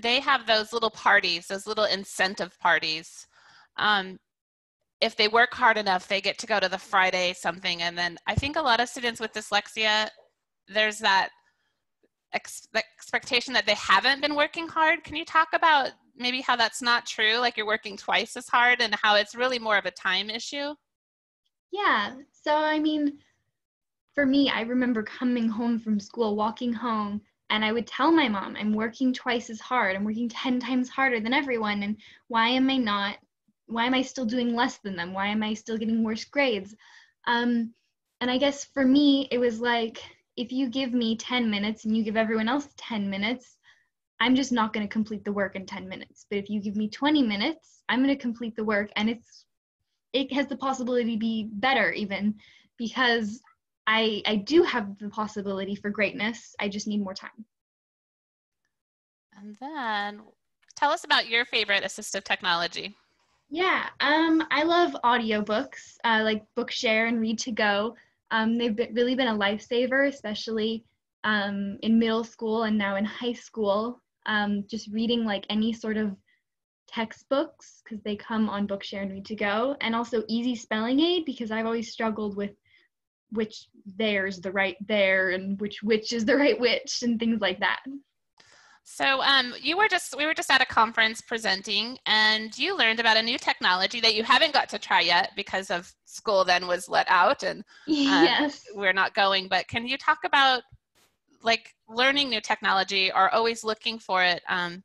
Speaker 1: They have those little parties, those little incentive parties. Um, if they work hard enough, they get to go to the Friday something. And then I think a lot of students with dyslexia, there's that ex- expectation that they haven't been working hard. Can you talk about maybe how that's not true? Like you're working twice as hard and how it's really more of a time issue?
Speaker 8: Yeah. So, I mean, for me, I remember coming home from school, walking home, and I would tell my mom, I'm working twice as hard. I'm working 10 times harder than everyone. And why am I not why am I still doing less than them? Why am I still getting worse grades? Um, and I guess for me, it was like if you give me 10 minutes and you give everyone else 10 minutes, I'm just not going to complete the work in 10 minutes. But if you give me 20 minutes, I'm going to complete the work and it's it has the possibility to be better even because I I do have the possibility for greatness. I just need more time.
Speaker 1: And then tell us about your favorite assistive technology.
Speaker 8: Yeah, um, I love audiobooks uh, like Bookshare and Read2Go. Um, they've been, really been a lifesaver, especially um, in middle school and now in high school. Um, just reading like any sort of textbooks because they come on Bookshare and Read2Go, and also Easy Spelling Aid because I've always struggled with which there's the right there and which which is the right which and things like that.
Speaker 1: So um, you were just we were just at a conference presenting, and you learned about a new technology that you haven't got to try yet because of school then was let out and uh,
Speaker 8: yes,
Speaker 1: we're not going. But can you talk about like learning new technology or always looking for it, um,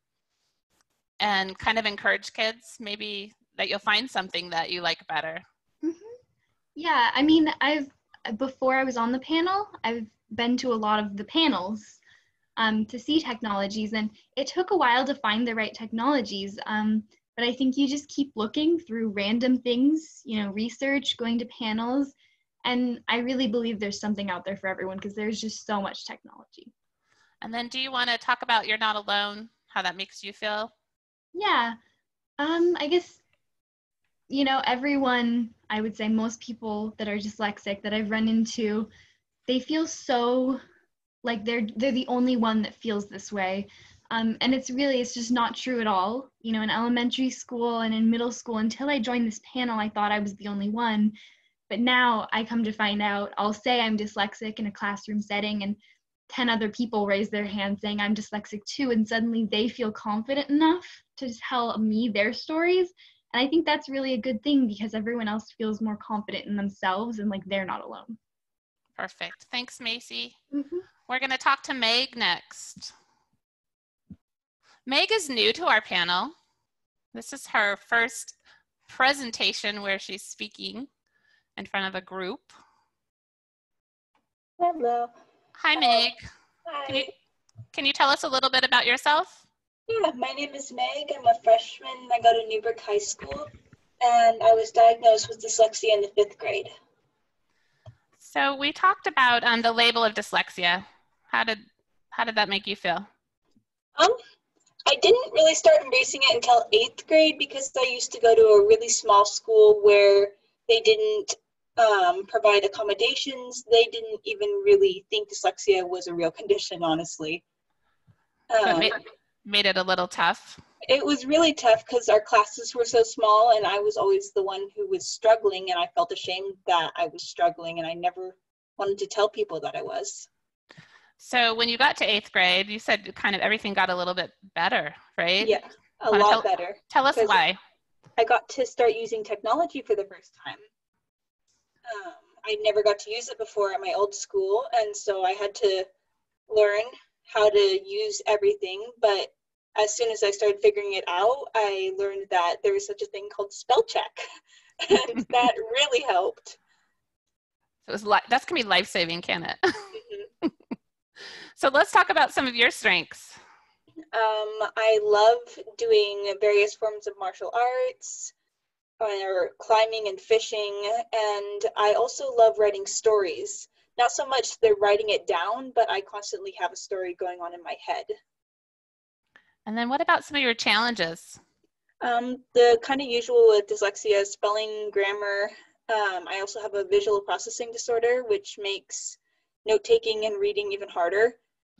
Speaker 1: and kind of encourage kids maybe that you'll find something that you like better.
Speaker 8: Mm-hmm. Yeah, I mean, I've before I was on the panel, I've been to a lot of the panels um, to see technologies, and it took a while to find the right technologies. Um, but I think you just keep looking through random things, you know, research, going to panels, and I really believe there's something out there for everyone because there's just so much technology.
Speaker 1: And then, do you want to talk about You're Not Alone, how that makes you feel?
Speaker 8: Yeah, um, I guess, you know, everyone, I would say most people that are dyslexic that I've run into, they feel so like they're they're the only one that feels this way. Um, and it's really it's just not true at all. You know in elementary school and in middle school until i joined this panel i thought i was the only one. But now i come to find out i'll say i'm dyslexic in a classroom setting and 10 other people raise their hand saying i'm dyslexic too and suddenly they feel confident enough to tell me their stories and i think that's really a good thing because everyone else feels more confident in themselves and like they're not alone
Speaker 1: perfect thanks macy
Speaker 8: mm-hmm.
Speaker 1: We're going to talk to Meg next. Meg is new to our panel. This is her first presentation where she's speaking in front of a group.
Speaker 9: Hello.
Speaker 1: Hi, Meg.
Speaker 9: Hi.
Speaker 1: Can you, can you tell us a little bit about yourself?
Speaker 9: My name is Meg. I'm a freshman. I go to Newberg High School, and I was diagnosed with dyslexia in the fifth grade.
Speaker 1: So we talked about um, the label of dyslexia. How did how did that make you feel?
Speaker 9: Um, I didn't really start embracing it until eighth grade because I used to go to a really small school where they didn't um, provide accommodations. They didn't even really think dyslexia was a real condition, honestly.
Speaker 1: Um, so it made, made it a little tough.
Speaker 9: It was really tough because our classes were so small, and I was always the one who was struggling, and I felt ashamed that I was struggling, and I never wanted to tell people that I was.
Speaker 1: So when you got to eighth grade, you said kind of everything got a little bit better, right?
Speaker 9: Yeah, a lot
Speaker 1: tell,
Speaker 9: better.
Speaker 1: Tell us why.
Speaker 9: I got to start using technology for the first time. Um, I never got to use it before at my old school, and so I had to learn how to use everything. But as soon as I started figuring it out, I learned that there was such a thing called spell check, and that really helped.
Speaker 1: So it was li- that's gonna be life saving, can it? Mm-hmm. So let's talk about some of your strengths.
Speaker 9: Um, I love doing various forms of martial arts or climbing and fishing. And I also love writing stories. Not so much they're writing it down, but I constantly have a story going on in my head.
Speaker 1: And then what about some of your challenges?
Speaker 9: Um, the kind of usual with dyslexia, spelling, grammar. Um, I also have a visual processing disorder, which makes note taking and reading even harder.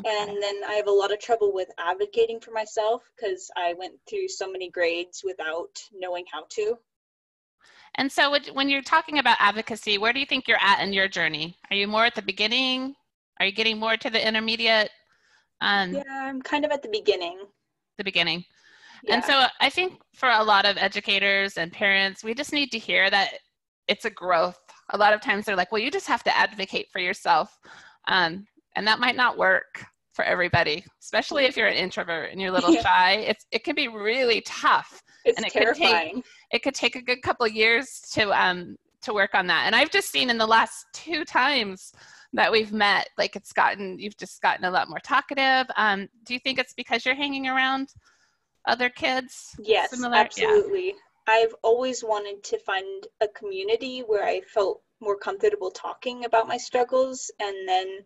Speaker 9: And then I have a lot of trouble with advocating for myself because I went through so many grades without knowing how to.
Speaker 1: And so, when you're talking about advocacy, where do you think you're at in your journey? Are you more at the beginning? Are you getting more to the intermediate?
Speaker 9: Um, yeah, I'm kind of at the beginning.
Speaker 1: The beginning. Yeah. And so, I think for a lot of educators and parents, we just need to hear that it's a growth. A lot of times they're like, well, you just have to advocate for yourself. Um, and that might not work for everybody, especially if you're an introvert and you're a little yeah. shy. It's it can be really tough.
Speaker 9: It's
Speaker 1: and it
Speaker 9: terrifying.
Speaker 1: Could take, it could take a good couple years to um to work on that. And I've just seen in the last two times that we've met, like it's gotten, you've just gotten a lot more talkative. Um, do you think it's because you're hanging around other kids?
Speaker 9: Yes,
Speaker 1: Similar? Yeah.
Speaker 9: absolutely. I've always wanted to find a community where I felt more comfortable talking about my struggles. And then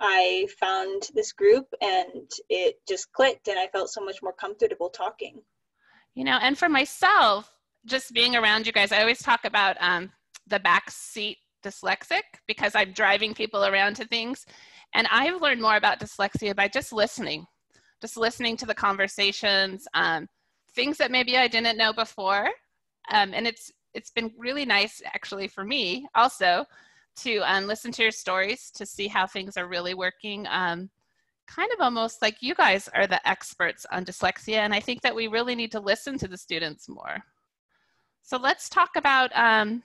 Speaker 9: I found this group and it just clicked and I felt so much more comfortable talking.
Speaker 1: You know, and for myself, just being around you guys, I always talk about um, the back seat dyslexic because I'm driving people around to things. And I've learned more about dyslexia by just listening, just listening to the conversations, um, things that maybe I didn't know before. Um, and it's it's been really nice actually for me also to um, listen to your stories to see how things are really working. Um, kind of almost like you guys are the experts on dyslexia, and I think that we really need to listen to the students more. So let's talk about um,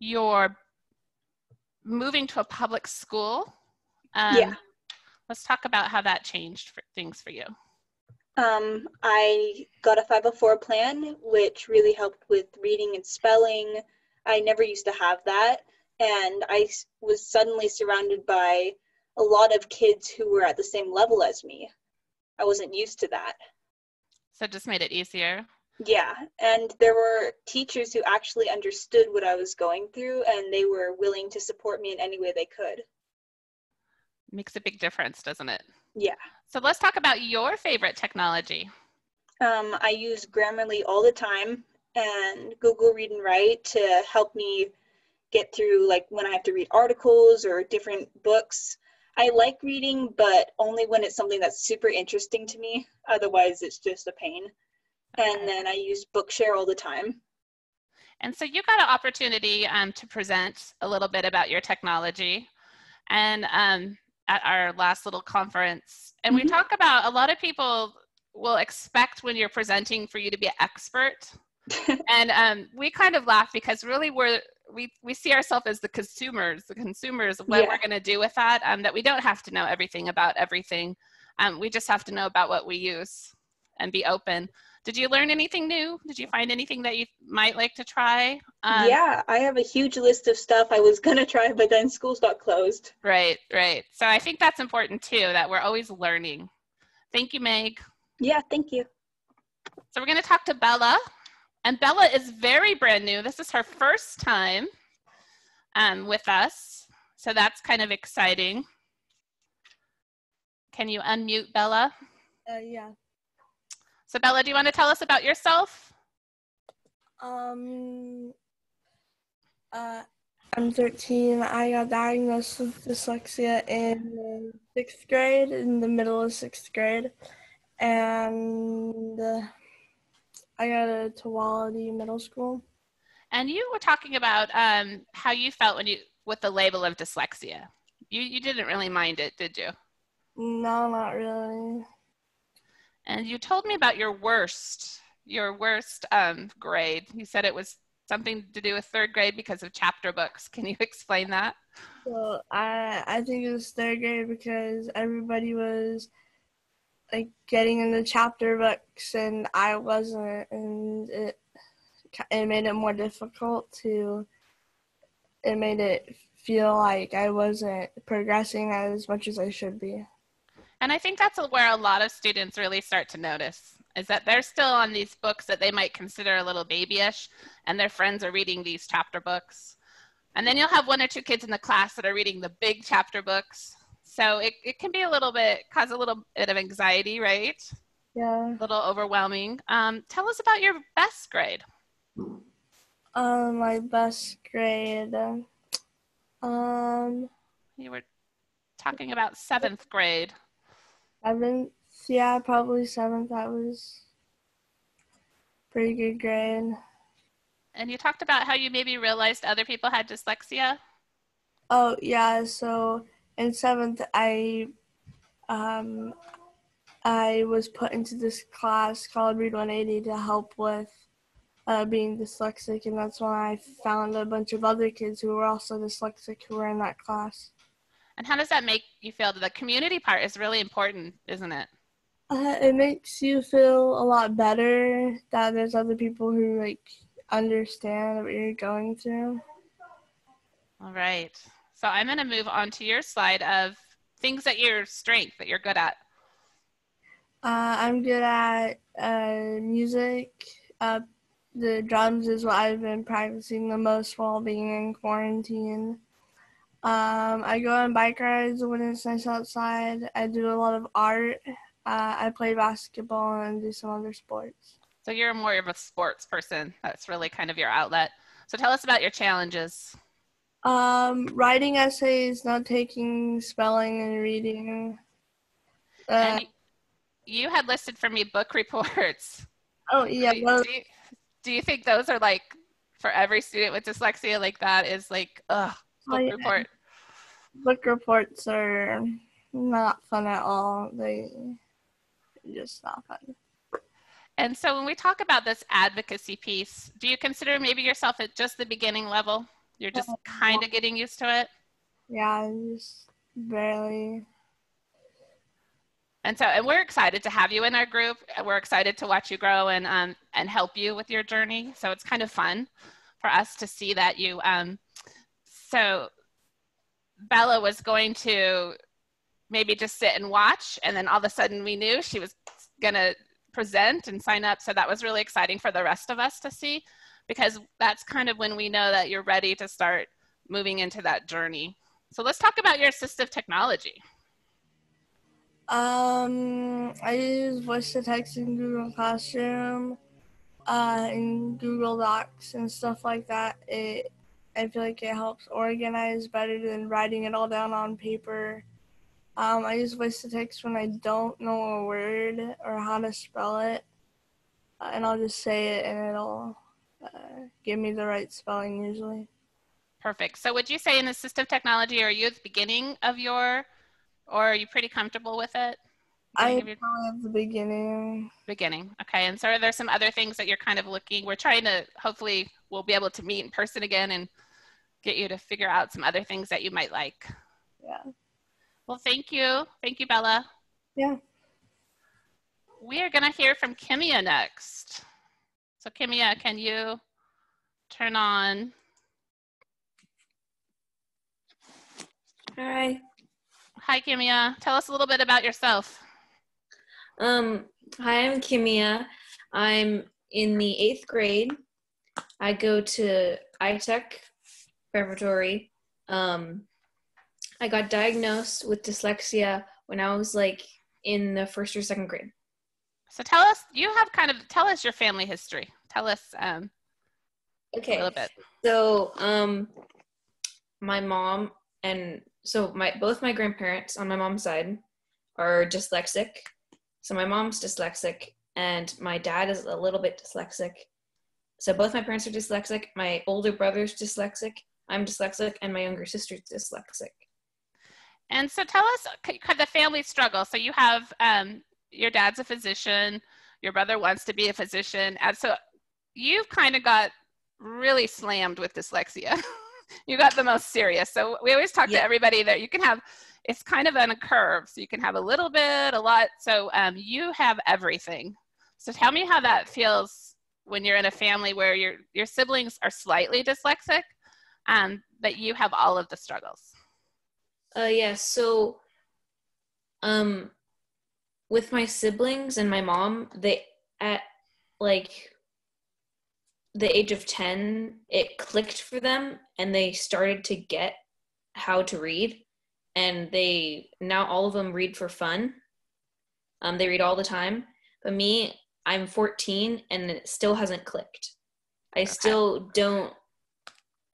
Speaker 1: your moving to a public school. Um,
Speaker 9: Yeah.
Speaker 1: Let's talk about how that changed for, things for you.
Speaker 9: Um, I got a 504 plan, which really helped with reading and spelling. I never used to have that. And I was suddenly surrounded by a lot of kids who were at the same level as me. I wasn't used to that.
Speaker 1: So it just made it easier.
Speaker 9: Yeah. And there were teachers who actually understood what I was going through and they were willing to support me in any way they could.
Speaker 1: Makes a big difference, doesn't it?
Speaker 9: Yeah.
Speaker 1: So let's talk about your favorite technology.
Speaker 9: Um, I use Grammarly all the time and Google Read and Write to help me get through like when I have to read articles or different books. I like reading, but only when it's something that's super interesting to me. Otherwise, it's just a pain. And then I use Bookshare all the time.
Speaker 1: And so you got an opportunity um, to present a little bit about your technology and um, at our last little conference. And we
Speaker 9: Mhm.
Speaker 1: talk about a lot of people will expect when you're presenting for you to be an expert. and um, we kind of laugh because really we're we, we see ourselves as the consumers, the consumers, of what
Speaker 9: Yeah.
Speaker 1: we're going to do with that, um, that we don't have to know everything about everything. Um, we just have to know about what we use and be open. Did you learn anything new? Did you find anything that you might like to try? Um,
Speaker 9: yeah, I have a huge list of stuff I was gonna try, but then schools got closed.
Speaker 1: Right, right. So I think that's important too, that we're always learning. Thank you, Meg.
Speaker 9: Yeah, thank you.
Speaker 1: So we're going to talk to Bella. And Bella is very brand new. This is her first time um, with us. So that's kind of exciting. Can you unmute Bella?
Speaker 10: Uh, yeah.
Speaker 1: So, Bella, do you want to tell us about yourself?
Speaker 10: Um. Uh, I'm 13. I got diagnosed with dyslexia in sixth grade, in the middle of sixth grade, and uh, I got a Twality Middle School.
Speaker 1: And you were talking about um, how you felt when you with the label of dyslexia. You you didn't really mind it, did you?
Speaker 10: No, not really.
Speaker 1: And you told me about your worst, your worst um, grade. You said it was something to do with third grade because of chapter books. Can you explain that?
Speaker 10: So I I think it was third grade because everybody was like getting into chapter books and I wasn't, and it it made it more difficult to. It made it feel like I wasn't progressing as much as I should be.
Speaker 1: And I think that's where a lot of students really start to notice is that they're still on these books that they might consider a little babyish, and their friends are reading these chapter books. And then you'll have one or two kids in the class that are reading the big chapter books. So it, it can be a little bit, cause a little bit of anxiety, right?
Speaker 10: Yeah.
Speaker 1: A little overwhelming. Um, tell us about your best grade.
Speaker 10: Um, my best grade. Um,
Speaker 1: You were talking about seventh grade.
Speaker 10: Seventh. Yeah, probably seventh. That was pretty good grade.
Speaker 1: And you talked about how you maybe realized other people had dyslexia.
Speaker 10: Oh yeah, so in seventh, I um, I was put into this class called Read 180 to help with uh, being dyslexic, and that's when I found a bunch of other kids who were also dyslexic who were in that class.
Speaker 1: And how does that make you feel? The community part is really important, isn't it?
Speaker 10: Uh, it makes you feel a lot better that there's other people who like understand what you're going through.
Speaker 1: All right. So I'm going to move on to your slide of things that your strength that you're good at.
Speaker 10: Uh, I'm good at uh, music. Uh, the drums is what I've been practicing the most while being in quarantine. Um, I go on bike rides when it's nice outside. I do a lot of art. Uh, I play basketball and do some other sports.
Speaker 1: So you're more of a sports person. That's really kind of your outlet. So tell us about your challenges.
Speaker 10: Um, writing essays, not taking spelling and reading. Uh,
Speaker 1: and you had listed for me book reports.
Speaker 10: Oh yeah.
Speaker 1: Do, do, you, do you think those are like for every student with dyslexia like that is like ugh book oh, yeah. report?
Speaker 10: Book reports are not fun at all. They just not fun.
Speaker 1: And so when we talk about this advocacy piece, do you consider maybe yourself at just the beginning level? You're just kind of getting used to it?
Speaker 10: Yeah, just barely.
Speaker 1: And so, and we're excited to have you in our group. We're excited to watch you grow and um, and help you with your journey. So it's kind of fun for us to see that you. Um, so Bella was going to maybe just sit and watch, and then all of a sudden we knew she was gonna present and sign up. So that was really exciting for the rest of us to see because that's kind of when we know that you're ready to start moving into that journey. So let's talk about your assistive technology.
Speaker 10: Um, I use voice to text in Google Classroom, uh, in Google Docs and stuff like that. It, I feel like it helps organize better than writing it all down on paper. Um, I use voice to text when I don't know a word or how to spell it, uh, and I'll just say it and it'll uh, give me the right spelling usually.
Speaker 1: Perfect. So would you say in assistive technology, are you at the beginning of your, or are you pretty comfortable with it?
Speaker 10: I am probably at the beginning.
Speaker 1: Beginning. Okay. And so are there some other things that you're kind of looking, we're trying to, hopefully we'll be able to meet in person again and get you to figure out some other things that you might like.
Speaker 10: Yeah.
Speaker 1: Well, thank you. Thank you, Bella.
Speaker 10: Yeah.
Speaker 1: We are going to hear from Kimia next. So Kimia, can you turn on?
Speaker 11: Hi.
Speaker 1: Hi, Kimia. Tell us a little bit about yourself.
Speaker 11: Um, hi, I'm Kimia. I'm in the eighth grade. I go to iTech preparatory. Um, I got diagnosed with dyslexia when I was like in the first or second grade.
Speaker 1: So tell us, you have kind of, tell us your family history. Tell us um,
Speaker 11: okay.
Speaker 1: a little bit.
Speaker 11: So um, my mom and so my both my grandparents on my mom's side are dyslexic. So my mom's dyslexic and my dad is a little bit dyslexic. So both my parents are dyslexic. My older brother's dyslexic. I'm dyslexic, and my younger sister's dyslexic.
Speaker 1: And so tell us the family struggle. So you have um, your dad's a physician, your brother wants to be a physician, and so you've kind of got really slammed with dyslexia. you got the most serious. So we always talk yeah. to everybody that you can have. It's kind of on a curve, so you can have a little bit, a lot. So um, you have everything. So tell me how that feels when you're in a family where your your siblings are slightly dyslexic, um, but you have all of the struggles.
Speaker 11: Uh. Yeah, so, um, with my siblings and my mom, they at like the age of 10, it clicked for them and they started to get how to read. And they now all of them read for fun. Um, they read all the time. But me, I'm 14 and it still hasn't clicked. I okay. still don't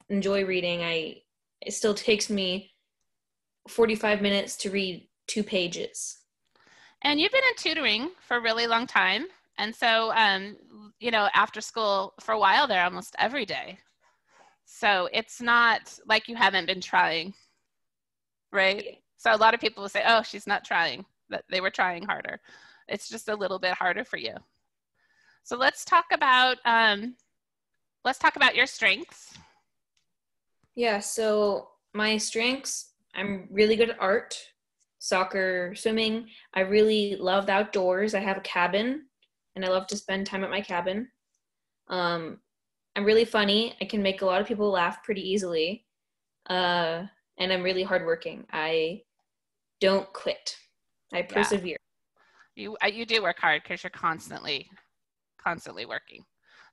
Speaker 11: enjoy reading. I it still takes me 45 minutes to read two pages.
Speaker 1: And you've been in tutoring for a really long time. And so, um, you know, after school for a while there, almost every day. So it's not like you haven't been trying, right? So a lot of people will say, oh, she's not trying, That they were trying harder. It's just a little bit harder for you. So let's talk about, um, let's talk about your strengths.
Speaker 11: Yeah, so my strengths, I'm really good at art soccer, swimming. I really love the outdoors. I have a cabin and I love to spend time at my cabin. Um, I'm really funny. I can make a lot of people laugh pretty easily. Uh, and I'm really hardworking. I don't quit. I persevere.
Speaker 1: You uh, you do work hard because you're constantly constantly working.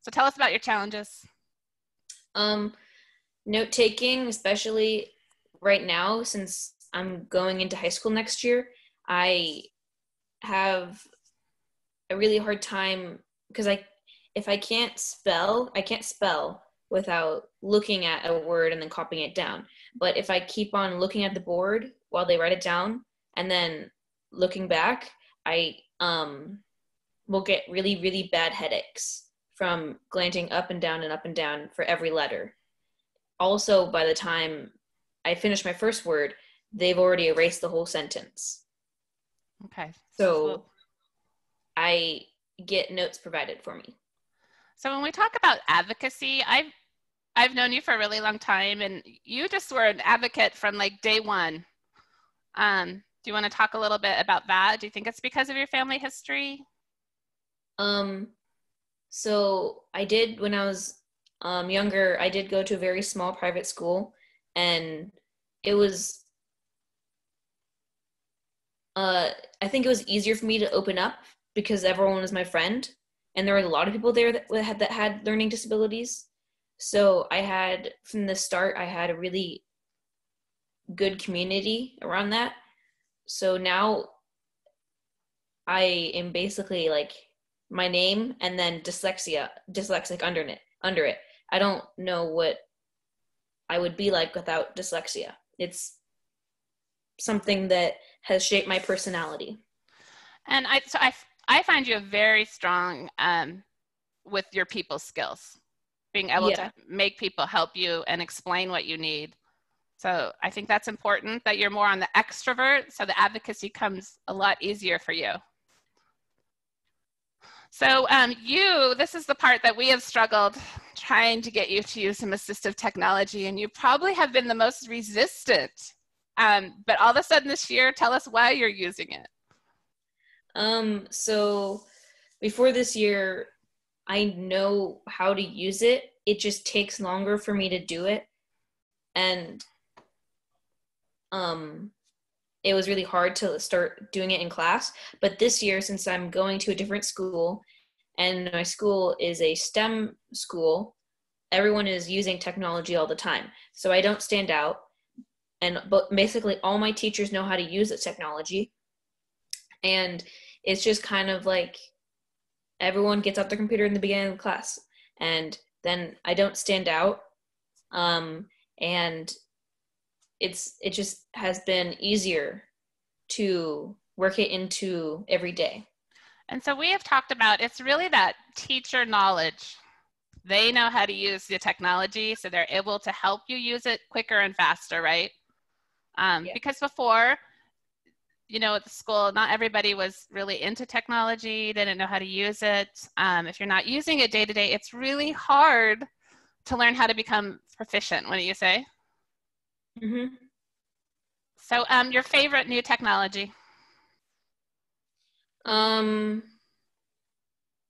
Speaker 1: So tell us about your challenges.
Speaker 11: Um, note taking, especially right now, since I'm going into high school next year, I have a really hard time because I if I can't spell, I can't spell without looking at a word and then copying it down. But if I keep on looking at the board while they write it down and then looking back, I um will get really really bad headaches from glancing up and down and up and down for every letter. Also, by the time I finish my first word, they've already erased the whole sentence.
Speaker 1: Okay.
Speaker 11: So I get notes provided for me.
Speaker 1: So when we talk about advocacy, I've I've known you for a really long time, and you just were an advocate from like day one. Um, do you want to talk a little bit about that? Do you think it's because of your family history?
Speaker 11: Um, so I did when I was um, younger. I did go to a very small private school, and it was. Uh, I think it was easier for me to open up because everyone was my friend, and there were a lot of people there that had that had learning disabilities. So I had from the start, I had a really good community around that. So now I am basically like my name and then dyslexia, dyslexic under it. Under it, I don't know what I would be like without dyslexia. It's something that has shaped my personality.
Speaker 1: And I, so I, I find you a very strong um, with your people skills, being able yeah. to make people help you and explain what you need. So I think that's important that you're more on the extrovert, so the advocacy comes a lot easier for you. So um, you, this is the part that we have struggled trying to get you to use some assistive technology, and you probably have been the most resistant. Um, but all of a sudden this year, tell us why you're using it.
Speaker 11: Um, so before this year, I know how to use it. It just takes longer for me to do it. And um it was really hard to start doing it in class. But this year, since I'm going to a different school and my school is a STEM school, everyone is using technology all the time. So I don't stand out. And but basically all my teachers know how to use the technology. And it's just kind of like everyone gets out their computer in the beginning of the class. And then i don't stand out. Um, and it's it just has been easier to work it into every day.
Speaker 1: And so we have talked about it's really that teacher knowledge. They know how to use the technology so they're able to help you use it quicker and faster right? Um, yeah. because before you know, at the school, not everybody was really into technology, they didn't know how to use it. Um, if you're not using it day to day, it's really hard to learn how to become proficient, what do you say?
Speaker 11: Mm-hmm.
Speaker 1: So, um, your favorite new technology?
Speaker 11: Um,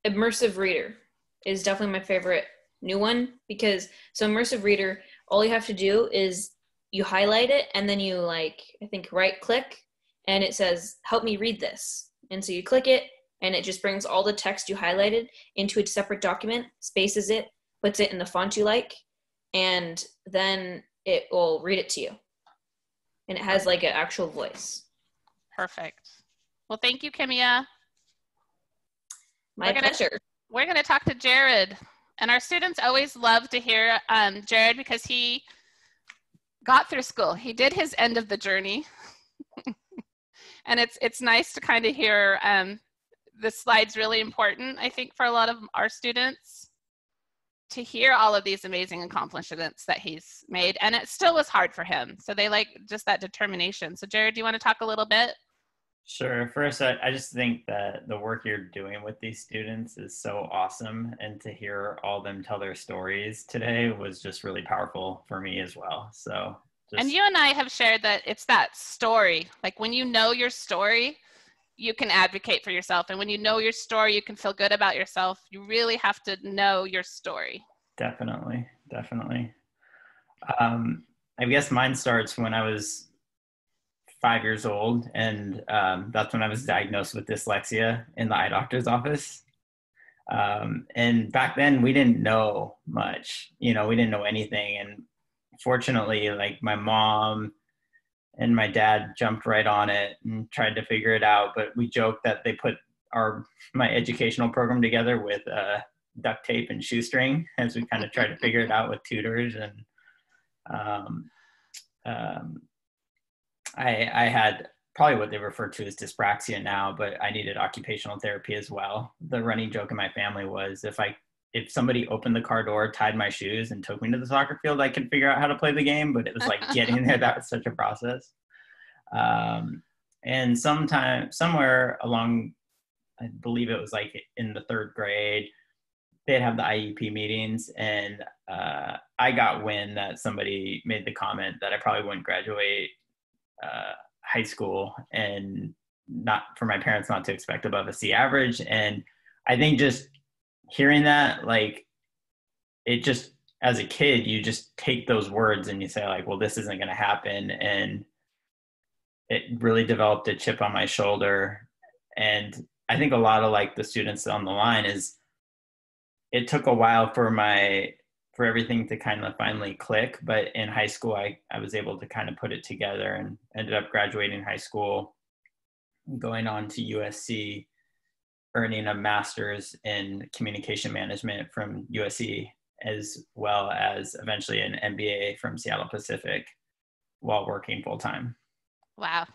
Speaker 11: immersive reader is definitely my favorite new one because so immersive reader, all you have to do is you highlight it and then you like I think right click and it says, help me read this. And so you click it and it just brings all the text you highlighted into a separate document, spaces it, puts it in the font you like, and then it will read it to you. And it has like an actual voice.
Speaker 1: Perfect. Well, thank you, Kimia.
Speaker 11: My we're pleasure.
Speaker 1: Gonna, we're going to talk to Jared. And our students always love to hear um, Jared because he got through school. He did his end of the journey. And it's it's nice to kind of hear um, the slides really important i think for a lot of our students to hear all of these amazing accomplishments that he's made and it still was hard for him so they like just that determination so jared do you want to talk a little bit
Speaker 2: Sure. First, I, I just think that the work you're doing with these students is so awesome. And to hear all them tell their stories today was just really powerful for me as well. So
Speaker 1: and you and I have shared that it's that story. Like when you know your story, you can advocate for yourself. And when you know your story, you can feel good about yourself. You really have to know your story.
Speaker 2: Definitely. Definitely. Um, I guess mine starts when I was five years old, and um, that's when I was diagnosed with dyslexia in the eye doctor's office. Um, and back then, we didn't know much. You know, we didn't know anything. And fortunately, like my mom and my dad jumped right on it and tried to figure it out. But we joked that they put our my educational program together with uh, duct tape and shoestring as we kind of tried to figure it out with tutors and um, um, I, I had probably what they refer to as dyspraxia now, but I needed occupational therapy as well. The running joke in my family was if I if somebody opened the car door, tied my shoes, and took me to the soccer field, I could figure out how to play the game. But it was like getting there that was such a process. Um, and sometime somewhere along, I believe it was like in the third grade, they'd have the IEP meetings, and uh, I got wind that somebody made the comment that I probably wouldn't graduate uh, high school and not for my parents not to expect above a C average. And I think just hearing that, like, it just as a kid, you just take those words and you say, like, well, this isn't going to happen. And it really developed a chip on my shoulder. And I think a lot of like the students on the line is it took a while for my for everything to kind of finally click. But in high school, I, I was able to kind of put it together and ended up graduating high school, going on to USC, earning a master's in communication management from USC, as well as eventually an MBA from Seattle Pacific while working full time.
Speaker 1: Wow.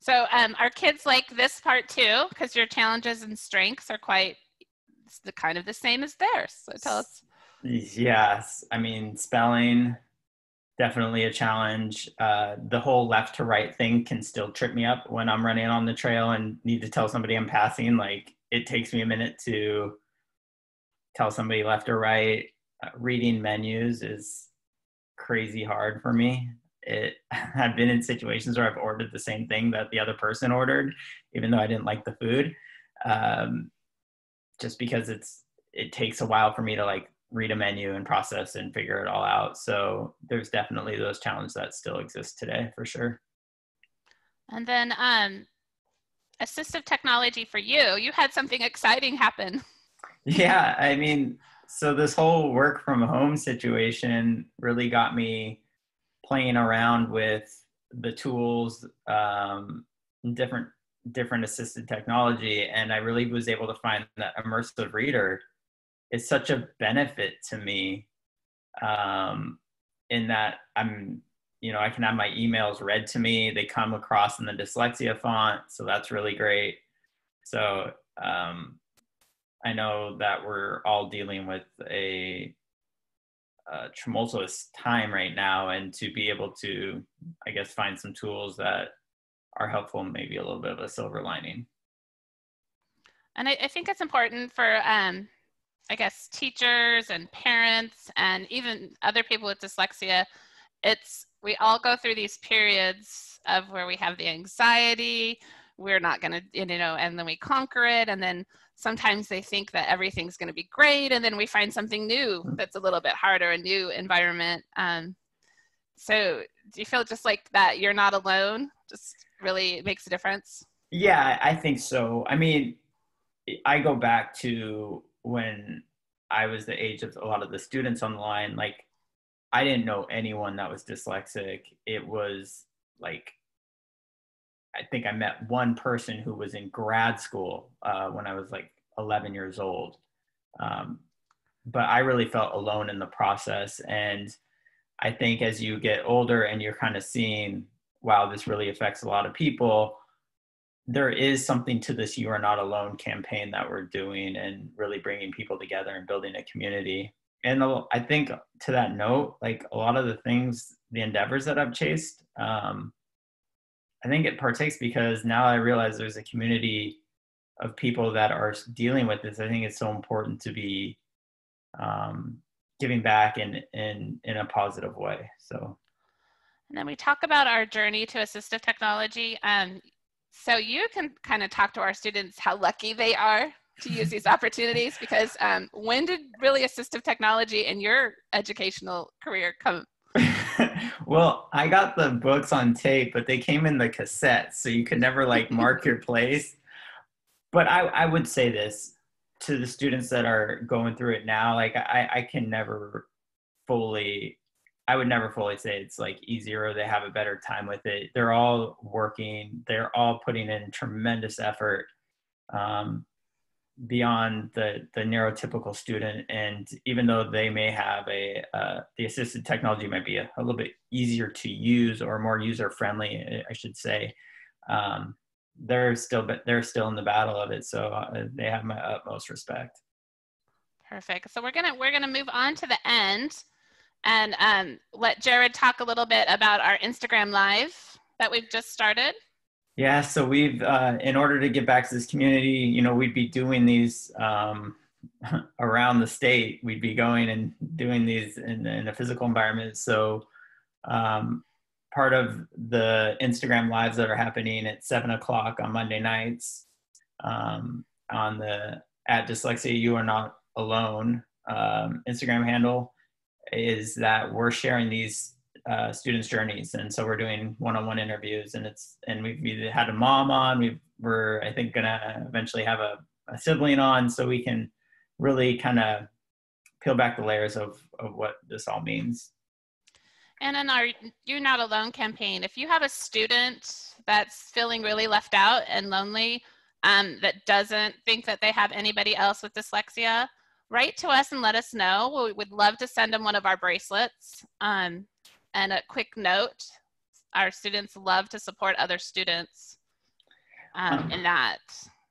Speaker 1: So um, our kids like this part too, because your challenges and strengths are quite the kind of the same as theirs. So tell us.
Speaker 2: Yes, I mean spelling definitely a challenge. Uh, the whole left to right thing can still trip me up when I'm running on the trail and need to tell somebody I'm passing. Like it takes me a minute to tell somebody left or right. Uh, reading menus is crazy hard for me. It I've been in situations where I've ordered the same thing that the other person ordered, even though I didn't like the food, um, just because it's it takes a while for me to like read a menu and process and figure it all out. So there's definitely those challenges that still exist today for sure.
Speaker 1: And then um, assistive technology for you, you had something exciting happen.
Speaker 2: Yeah, I mean, so this whole work from home situation really got me playing around with the tools, um, different different assisted technology, and I really was able to find that immersive reader is such a benefit to me um, in that I'm, you know, I can have my emails read to me. They come across in the dyslexia font, so that's really great. So um, I know that we're all dealing with a, a tumultuous time right now, and to be able to, I guess, find some tools that are helpful, maybe a little bit of a silver lining.
Speaker 1: And I, I think it's important for um, I guess, teachers and parents and even other people with dyslexia, it's we all go through these periods of where we have the anxiety, we're not going to, you know, and then we conquer it. And then sometimes they think that everything's going to be great. And then we find something new that's a little bit harder, a new environment. Um, so do you feel just like that you're not alone? Just really makes a difference?
Speaker 2: Yeah, I think so. I mean, I go back to when I was the age of a lot of the students on the line, like I didn't know anyone that was dyslexic. It was like I think I met one person who was in grad school uh, when I was like 11 years old. Um, but I really felt alone in the process. And I think as you get older and you're kind of seeing, wow, this really affects a lot of people, there is something to this you are not alone campaign that we're doing and really bringing people together and building a community. And i think to that note like a lot of the things the endeavors that i've chased um, i think it partakes because now i realize there's a community of people that are dealing with this. I think it's so important to be um, giving back in in in a positive way. So
Speaker 1: and then we talk about our journey to assistive technology. Um, so you can kind of talk to our students how lucky they are to use these opportunities because um, when did really assistive technology in your educational career come
Speaker 2: well, I got the books on tape, but they came in the cassette, so you could never like mark your place. But I, I would say this to the students that are going through it now, like I, I can never fully I would never fully say it's like easier or they have a better time with it. They're all working, they're all putting in tremendous effort um, beyond the, the neurotypical student. And even though they may have a, uh, the assisted technology might be a, a, little bit easier to use or more user friendly, I should say, um, they're still, they're still in the battle of it. So uh, they have my utmost respect.
Speaker 1: Perfect. So we're gonna we're gonna move on to the end and um, let Jared talk a little bit about our Instagram Live that we've just started.
Speaker 2: Yeah, so we've, uh, in order to get back to this community, you know, we'd be doing these um, around the state. We'd be going and doing these in, in a physical environment. So um, part of the Instagram lives that are happening at seven o'clock on Monday nights um, on the at dyslexia you are not alone um, Instagram handle is that we're sharing these uh, students' journeys, and so we're doing one-on-one interviews, and it's and we've had a mom on, we we're I think gonna eventually have a, a sibling on, so we can really kind of peel back the layers of of what this all means.
Speaker 1: And in our You're Not Alone campaign, if you have a student that's feeling really left out and lonely, um, that doesn't think that they have anybody else with dyslexia, write to us and let us know. We would love to send them one of our bracelets. Um, and a quick note, our students love to support other students um, in that.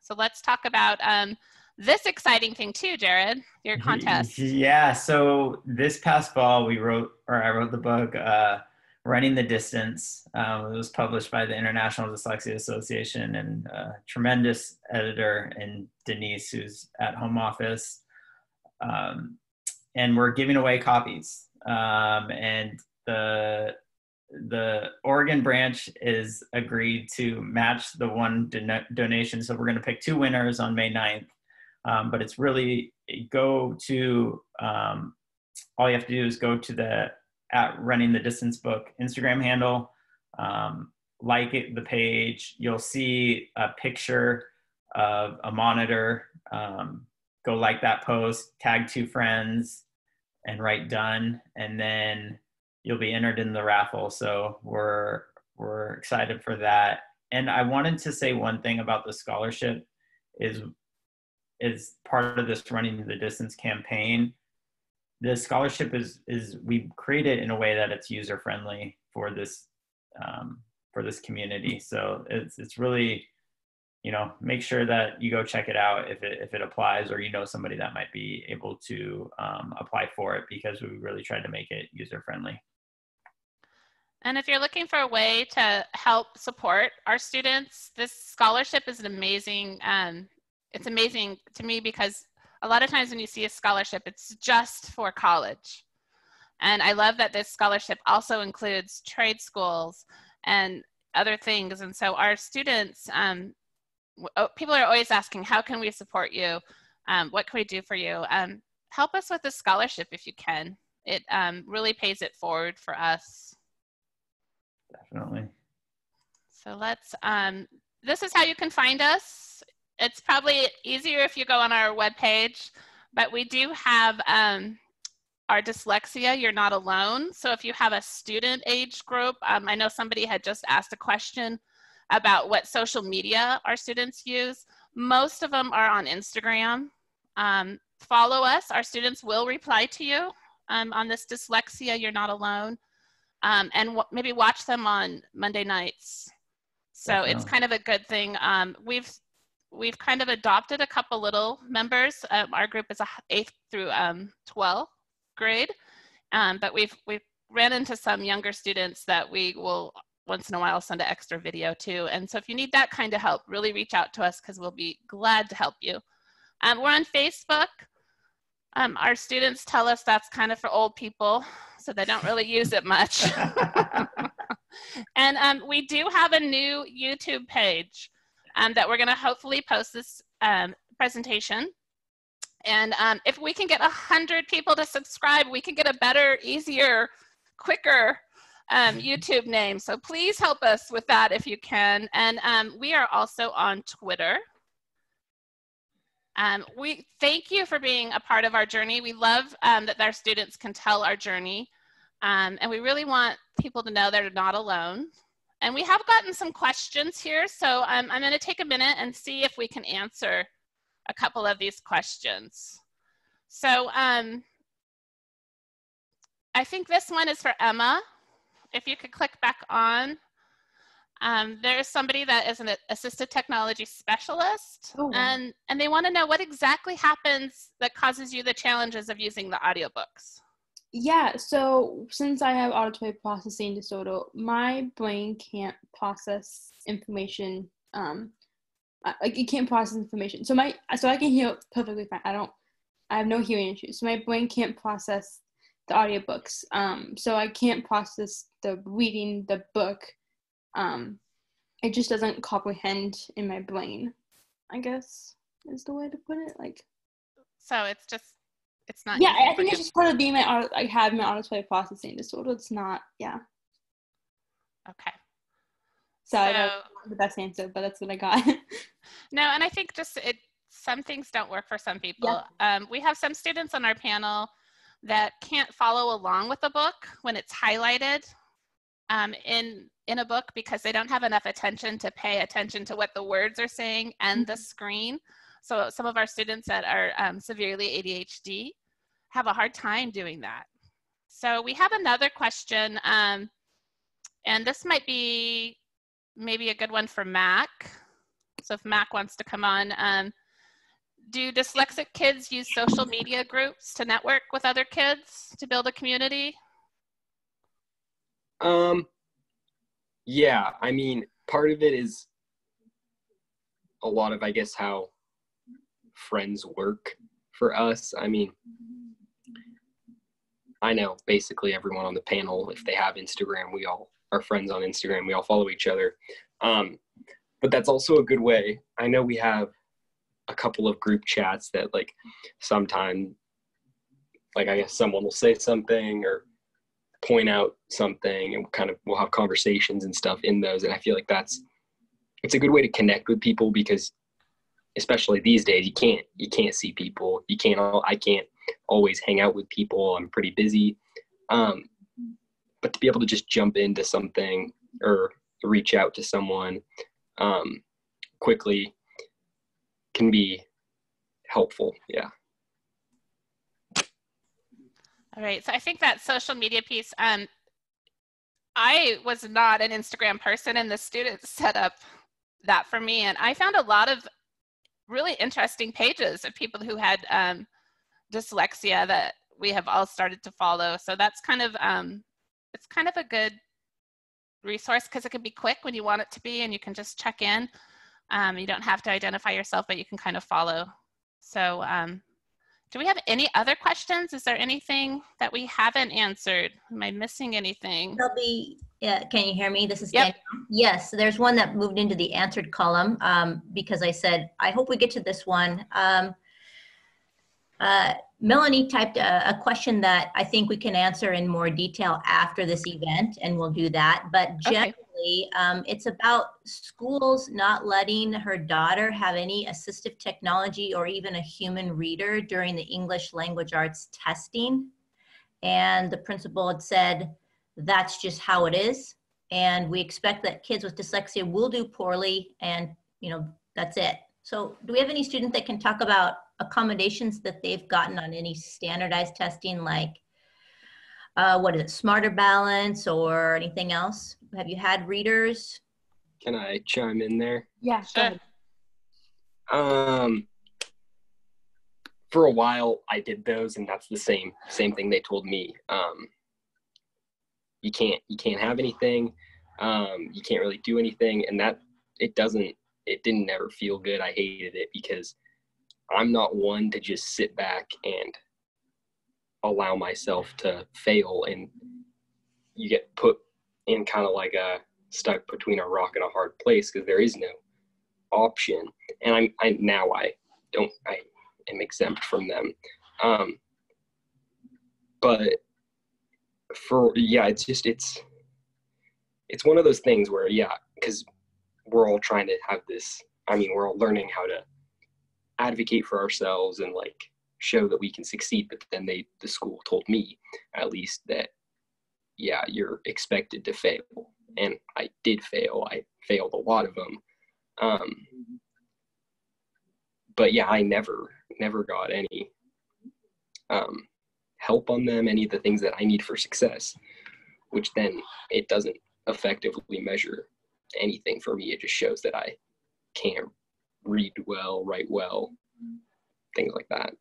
Speaker 1: So let's talk about um, this exciting thing too, Jared, your contest.
Speaker 2: Yeah, so this past fall we wrote, or I wrote the book, uh, Running the Distance. Um, it was published by the International Dyslexia Association and a tremendous editor and Denise, who's at home office um, and we're giving away copies. Um, and the the Oregon branch is agreed to match the one don- donation. So we're going to pick two winners on May 9th. Um, but it's really go to um, all you have to do is go to the at running the distance book Instagram handle, um, like it, the page. You'll see a picture of a monitor um, go like that post, tag two friends, and write done, and then you'll be entered in the raffle. So we're we're excited for that. And I wanted to say one thing about the scholarship is is part of this running the distance campaign. The scholarship is is we created in a way that it's user friendly for this um, for this community. So it's it's really you know make sure that you go check it out if it if it applies or you know somebody that might be able to um, apply for it because we really tried to make it user friendly
Speaker 1: and if you're looking for a way to help support our students this scholarship is an amazing um, it's amazing to me because a lot of times when you see a scholarship it's just for college. And i love that this scholarship also includes trade schools and other things. And so our students um, people are always asking, how can we support you? Um, what can we do for you? Um, help us with the scholarship if you can. It um, really pays it forward for us.
Speaker 2: Definitely.
Speaker 1: So let's, um, this is how you can find us. It's probably easier if you go on our webpage, but we do have um, our dyslexia, you're not alone. So if you have a student age group, um, I know somebody had just asked a question about what social media our students use. Most of them are on Instagram. Um, follow us. Our students will reply to you um, on this dyslexia. You're not alone. Um, and maybe watch them on Monday nights. So Definitely. it's kind of a good thing. Um, we've we've kind of adopted a couple little members. Um, our group is a eighth through 12th um, grade, but we've we've ran into some younger students that we will once in a while send an extra video too. And so if you need that kind of help, really reach out to us because we'll be glad to help you. Um, we're on Facebook. Um, our students tell us that's kind of for old people, so they don't really use it much. and um, we do have a new YouTube page um, that we're going to hopefully post this um, presentation. And um, if we can get 100 people to subscribe, we can get a better, easier quicker um, YouTube name. So please help us with that if you can. And um, we are also on Twitter. Um, we thank you for being a part of our journey. We love um, that our students can tell our journey. Um, and we really want people to know they're not alone. And we have gotten some questions here. So um, I'm gonna take a minute and see if we can answer a couple of these questions. So um, I think this one is for Emma. If you could click back on. Um, there's somebody that is an assistive technology specialist
Speaker 5: Oh, wow.
Speaker 1: and, and they wanna know what exactly happens that causes you the challenges of using the audiobooks.
Speaker 5: Yeah, so since I have auditory processing disorder, my brain can't process information. Um, like it can't process information. So my so I can hear perfectly fine. I don't. I have no hearing issues. So my brain can't process the audiobooks. Um, so I can't process the reading the book. Um, it just doesn't comprehend in my brain. I guess is the way to put it. Like
Speaker 1: So it's just, it's not.
Speaker 5: yeah, I think it's just part of being my I have my auditory processing disorder. It's not, yeah.
Speaker 1: Okay.
Speaker 5: So, I don't
Speaker 1: So-
Speaker 5: know the best answer, but that's what I got.
Speaker 1: No, and I think just it, some things don't work for some people. Um, we have some students on our panel that can't follow along with the book when it's highlighted um, in in a book because they don't have enough attention to pay attention to what the words are saying and the screen. So some of our students that are um, severely ADHD have a hard time doing that. So we have another question, um, and this might be maybe a good one for Mac. So if Mac wants to come on, um, do dyslexic kids use social media groups to network with other kids to build a community?
Speaker 4: Um, yeah, I mean, part of it is a lot of, I guess, how friends work for us. I mean, I know basically everyone on the panel, if they have Instagram, we all are friends on Instagram. We all follow each other. Um, but that's also a good way. I know we have a couple of group chats that, like, sometime, like, I guess someone will say something or point out something and kind of we'll have conversations and stuff in those. And i feel like that's it's a good way to connect with people because especially these days you can't you can't see people. You can't i can't always hang out with people. I'm pretty busy. Um but to be able to just jump into something or reach out to someone um quickly can be helpful. Yeah
Speaker 1: All right, so I think that social media piece, um, I was not an Instagram person and the students set up that for me. And I found a lot of really interesting pages of people who had um, dyslexia that we have all started to follow. So that's kind of, um, it's kind of a good resource because it can be quick when you want it to be and you can just check in. Um, you don't have to identify yourself, but you can kind of follow. So um, do we have any other questions? Is there anything that we haven't answered? Am I missing anything?
Speaker 3: Shelby, yeah, can you hear me? This is
Speaker 1: Yep.
Speaker 3: Danielle. Yes, there's one that moved into the answered column um, because I said, I hope we get to this one. Um, uh, Melanie typed a, a question that I think we can answer in more detail after this event, and we'll do that. But
Speaker 1: Okay.
Speaker 3: Um, it's about schools not letting her daughter have any assistive technology or even a human reader during the English language arts testing. And the principal had said, that's just how it is. And we expect that kids with dyslexia will do poorly and, you know, that's it. So do we have any student that can talk about accommodations that they've gotten on any standardized testing like, uh, what is it, Smarter Balance or anything else? Have you had readers?
Speaker 4: can i chime in there
Speaker 5: yeah, go ahead.
Speaker 4: Um, for a while, I did those, and that's the same same thing they told me. Um, you can't you can't have anything. Um, you can't really do anything, and that it doesn't. It didn't ever feel good. I hated it because I'm not one to just sit back and allow myself to fail, and you get put in kind of like a stuck between a rock and a hard place because there is no option and i'm i now i don't i am exempt from them um but for yeah, it's just it's it's one of those things where yeah, because we're all trying to have this. I mean, we're all learning how to advocate for ourselves and like show that we can succeed. But then they, the school told me at least that yeah, you're expected to fail, and I did fail. I failed a lot of them. Um, but yeah, I never never got any um, help on them, any of the things that I need for success, which then it doesn't effectively measure anything for me. It just shows that I can't read well, write well, things like that.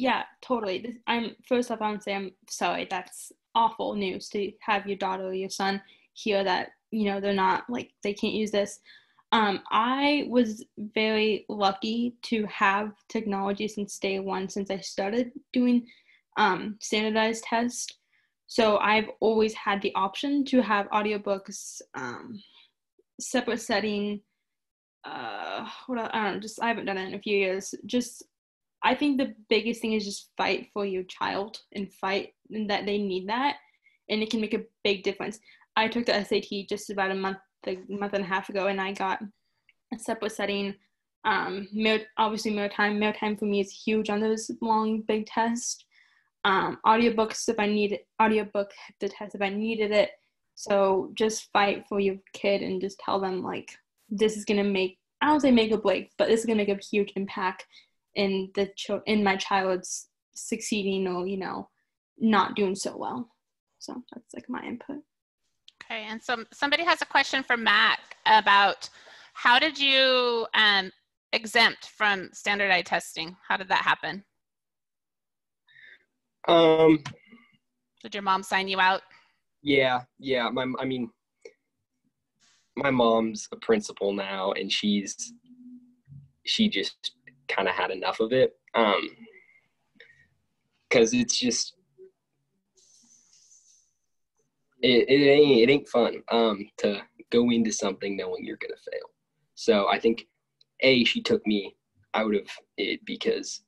Speaker 5: Yeah, totally. I'm first off, I want to say I'm sorry. That's awful news to have your daughter or your son hear that you know they're not like they can't use this. Um, I was very lucky to have technology since day one, since I started doing um, standardized tests. So I've always had the option to have audiobooks, um, separate setting. Uh, what I don't know, just I haven't done it in a few years. Just I think the biggest thing is just fight for your child and fight and that they need that, and it can make a big difference. I took the SAT just about a month, a month and a half ago, and I got a separate setting. Um, obviously, meal time. Meal time for me is huge on those long, big tests um, audiobooks if I need audiobook the test if I needed it. So just fight for your kid and just tell them like this is gonna make I don't say make a break, but this is gonna make a huge impact in the ch- in my child's succeeding or you know not doing so well. So that's like my input.
Speaker 1: Okay, and so somebody has a question for Matt about how did you um, exempt from standardized testing? How did that happen?
Speaker 4: Um,
Speaker 1: Did your mom sign you out?
Speaker 4: Yeah, yeah. My, I mean, my mom's a principal now, and she's she just kind of had enough of it. Um, because it's just it, it ain't it ain't fun um to go into something knowing you're gonna fail. So I think a she took me out of it because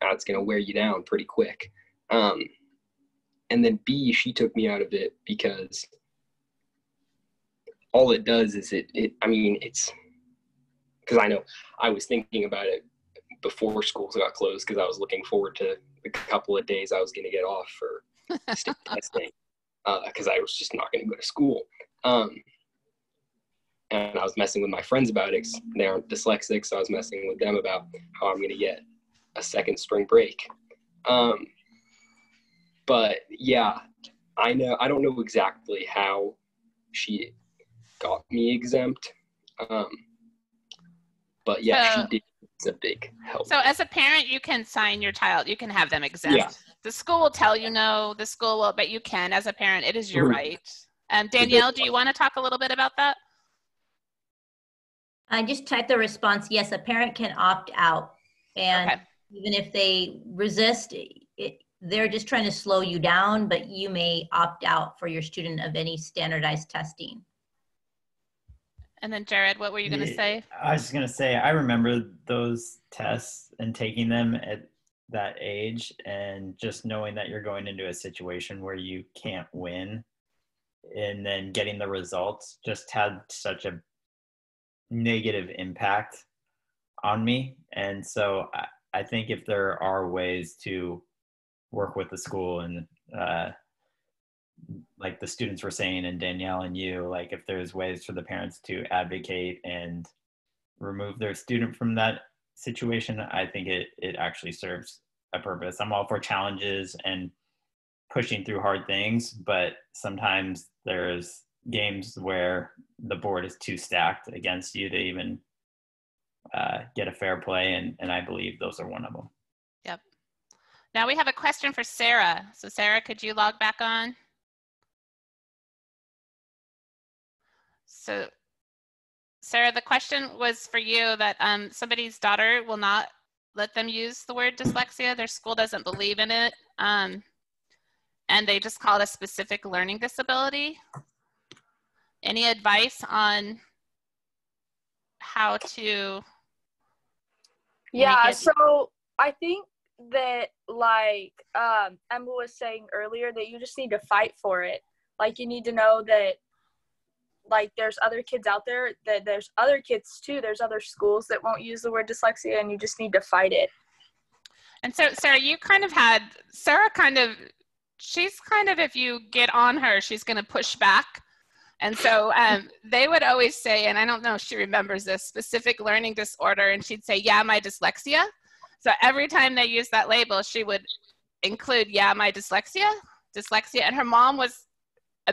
Speaker 4: that's gonna wear you down pretty quick. Um, and then B, she took me out of it because all it does is it, it I mean, it's because I know I was thinking about it before schools got closed because I was looking forward to the couple of days I was going to get off for state testing because uh, I was just not going to go to school. Um, and I was messing with my friends about it. They aren't dyslexic, so I was messing with them about how I'm going to get a second spring break. Um, but yeah, I know I don't know exactly how she got me exempt. Um, but yeah, so, she did. It's a big help.
Speaker 1: So as a parent, you can sign your child. You can have them exempt. Yeah. The school will tell you no. The school will, but you can as a parent. It is your mm-hmm. right. Um, Danielle, do you want to talk a little bit about that?
Speaker 3: I just typed the response. Yes, a parent can opt out, and okay. even if they resist, it, they're just trying to slow you down, but you may opt out for your student of any standardized testing.
Speaker 1: And then Jared, what were you going to say?
Speaker 2: I was just going to say, I remember those tests and taking them at that age and just knowing that you're going into a situation where you can't win and then getting the results just had such a negative impact on me. And so I, I think if there are ways to work with the school and uh, like the students were saying and danielle and you like if there's ways for the parents to advocate and remove their student from that situation i think it it actually serves a purpose i'm all for challenges and pushing through hard things but sometimes there's games where the board is too stacked against you to even uh, get a fair play and, and i believe those are one of them Yep.
Speaker 1: now we have a question for Sarah. So Sarah, could you log back on? So Sarah, the question was for you that um, somebody's daughter will not let them use the word dyslexia. Their school doesn't believe in it. Um, and they just call it a specific learning disability. Any advice on how to?
Speaker 7: Yeah, so I think that like um, Emma was saying earlier, that you just need to fight for it. Like you need to know that like there's other kids out there that there's other kids too there's other schools that won't use the word dyslexia and you just need to fight it.
Speaker 1: And so sarah you kind of had sarah kind of she's kind of if you get on her she's going to push back. And so um, they would always say and i don't know if she remembers this specific learning disorder and she'd say yeah my dyslexia. So every time they used that label she would include yeah my dyslexia. Dyslexia. And her mom was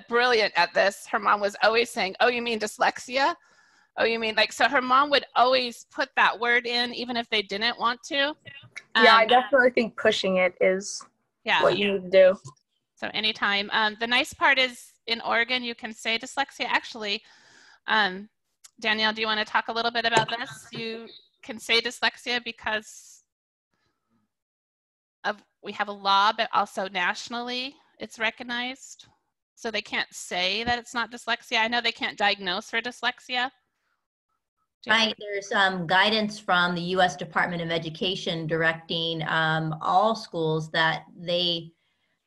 Speaker 1: brilliant at this. Her mom was always saying, Oh, you mean dyslexia? Oh, you mean like, so her mom would always put that word in, even if they didn't want to.
Speaker 7: Um, yeah, I um, definitely think pushing it is yeah, what you need to do.
Speaker 1: So, anytime. Um, the nice part is in Oregon, you can say dyslexia. Actually, um, Danielle, do you want to talk a little bit about this? You can say dyslexia because of we have a law, but also nationally it's recognized. So they can't say that it's not dyslexia. I know they can't diagnose for dyslexia.
Speaker 3: Right. There's um, guidance from the U.S. Department of Education directing um, all schools that they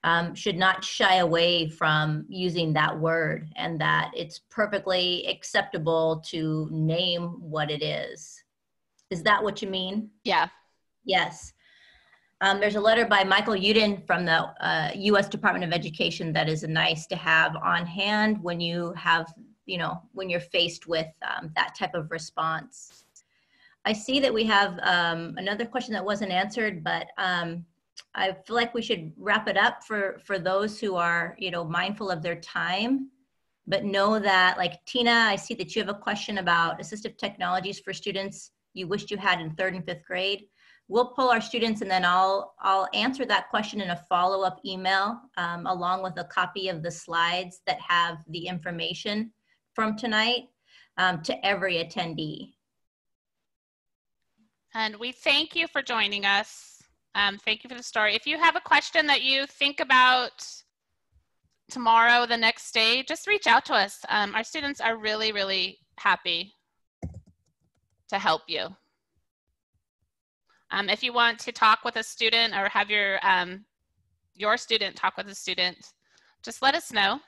Speaker 3: um, should not shy away from using that word and that it's perfectly acceptable to name what it is. Is that what you mean?
Speaker 1: Yeah.
Speaker 3: Yes. Um, there's a letter by Michael Yudin from the uh, U.S. Department of Education that is nice to have on hand when you have, you know, when you're faced with um, that type of response. I see that we have um, another question that wasn't answered, but um, I feel like we should wrap it up for for those who are, you know, mindful of their time, but know that, like Tina, I see that you have a question about assistive technologies for students you wished you had in third and fifth grade we'll pull our students and then I'll, I'll answer that question in a follow-up email um, along with a copy of the slides that have the information from tonight um, to every attendee.
Speaker 1: And we thank you for joining us. Um, thank you for the story. If you have a question that you think about tomorrow, the next day, just reach out to us. Um, our students are really, really happy to help you. Um, if you want to talk with a student or have your, um, your student talk with a student, just let us know.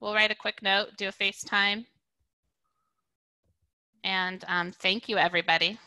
Speaker 1: We'll write a quick note, do a FaceTime. And um, thank you, everybody.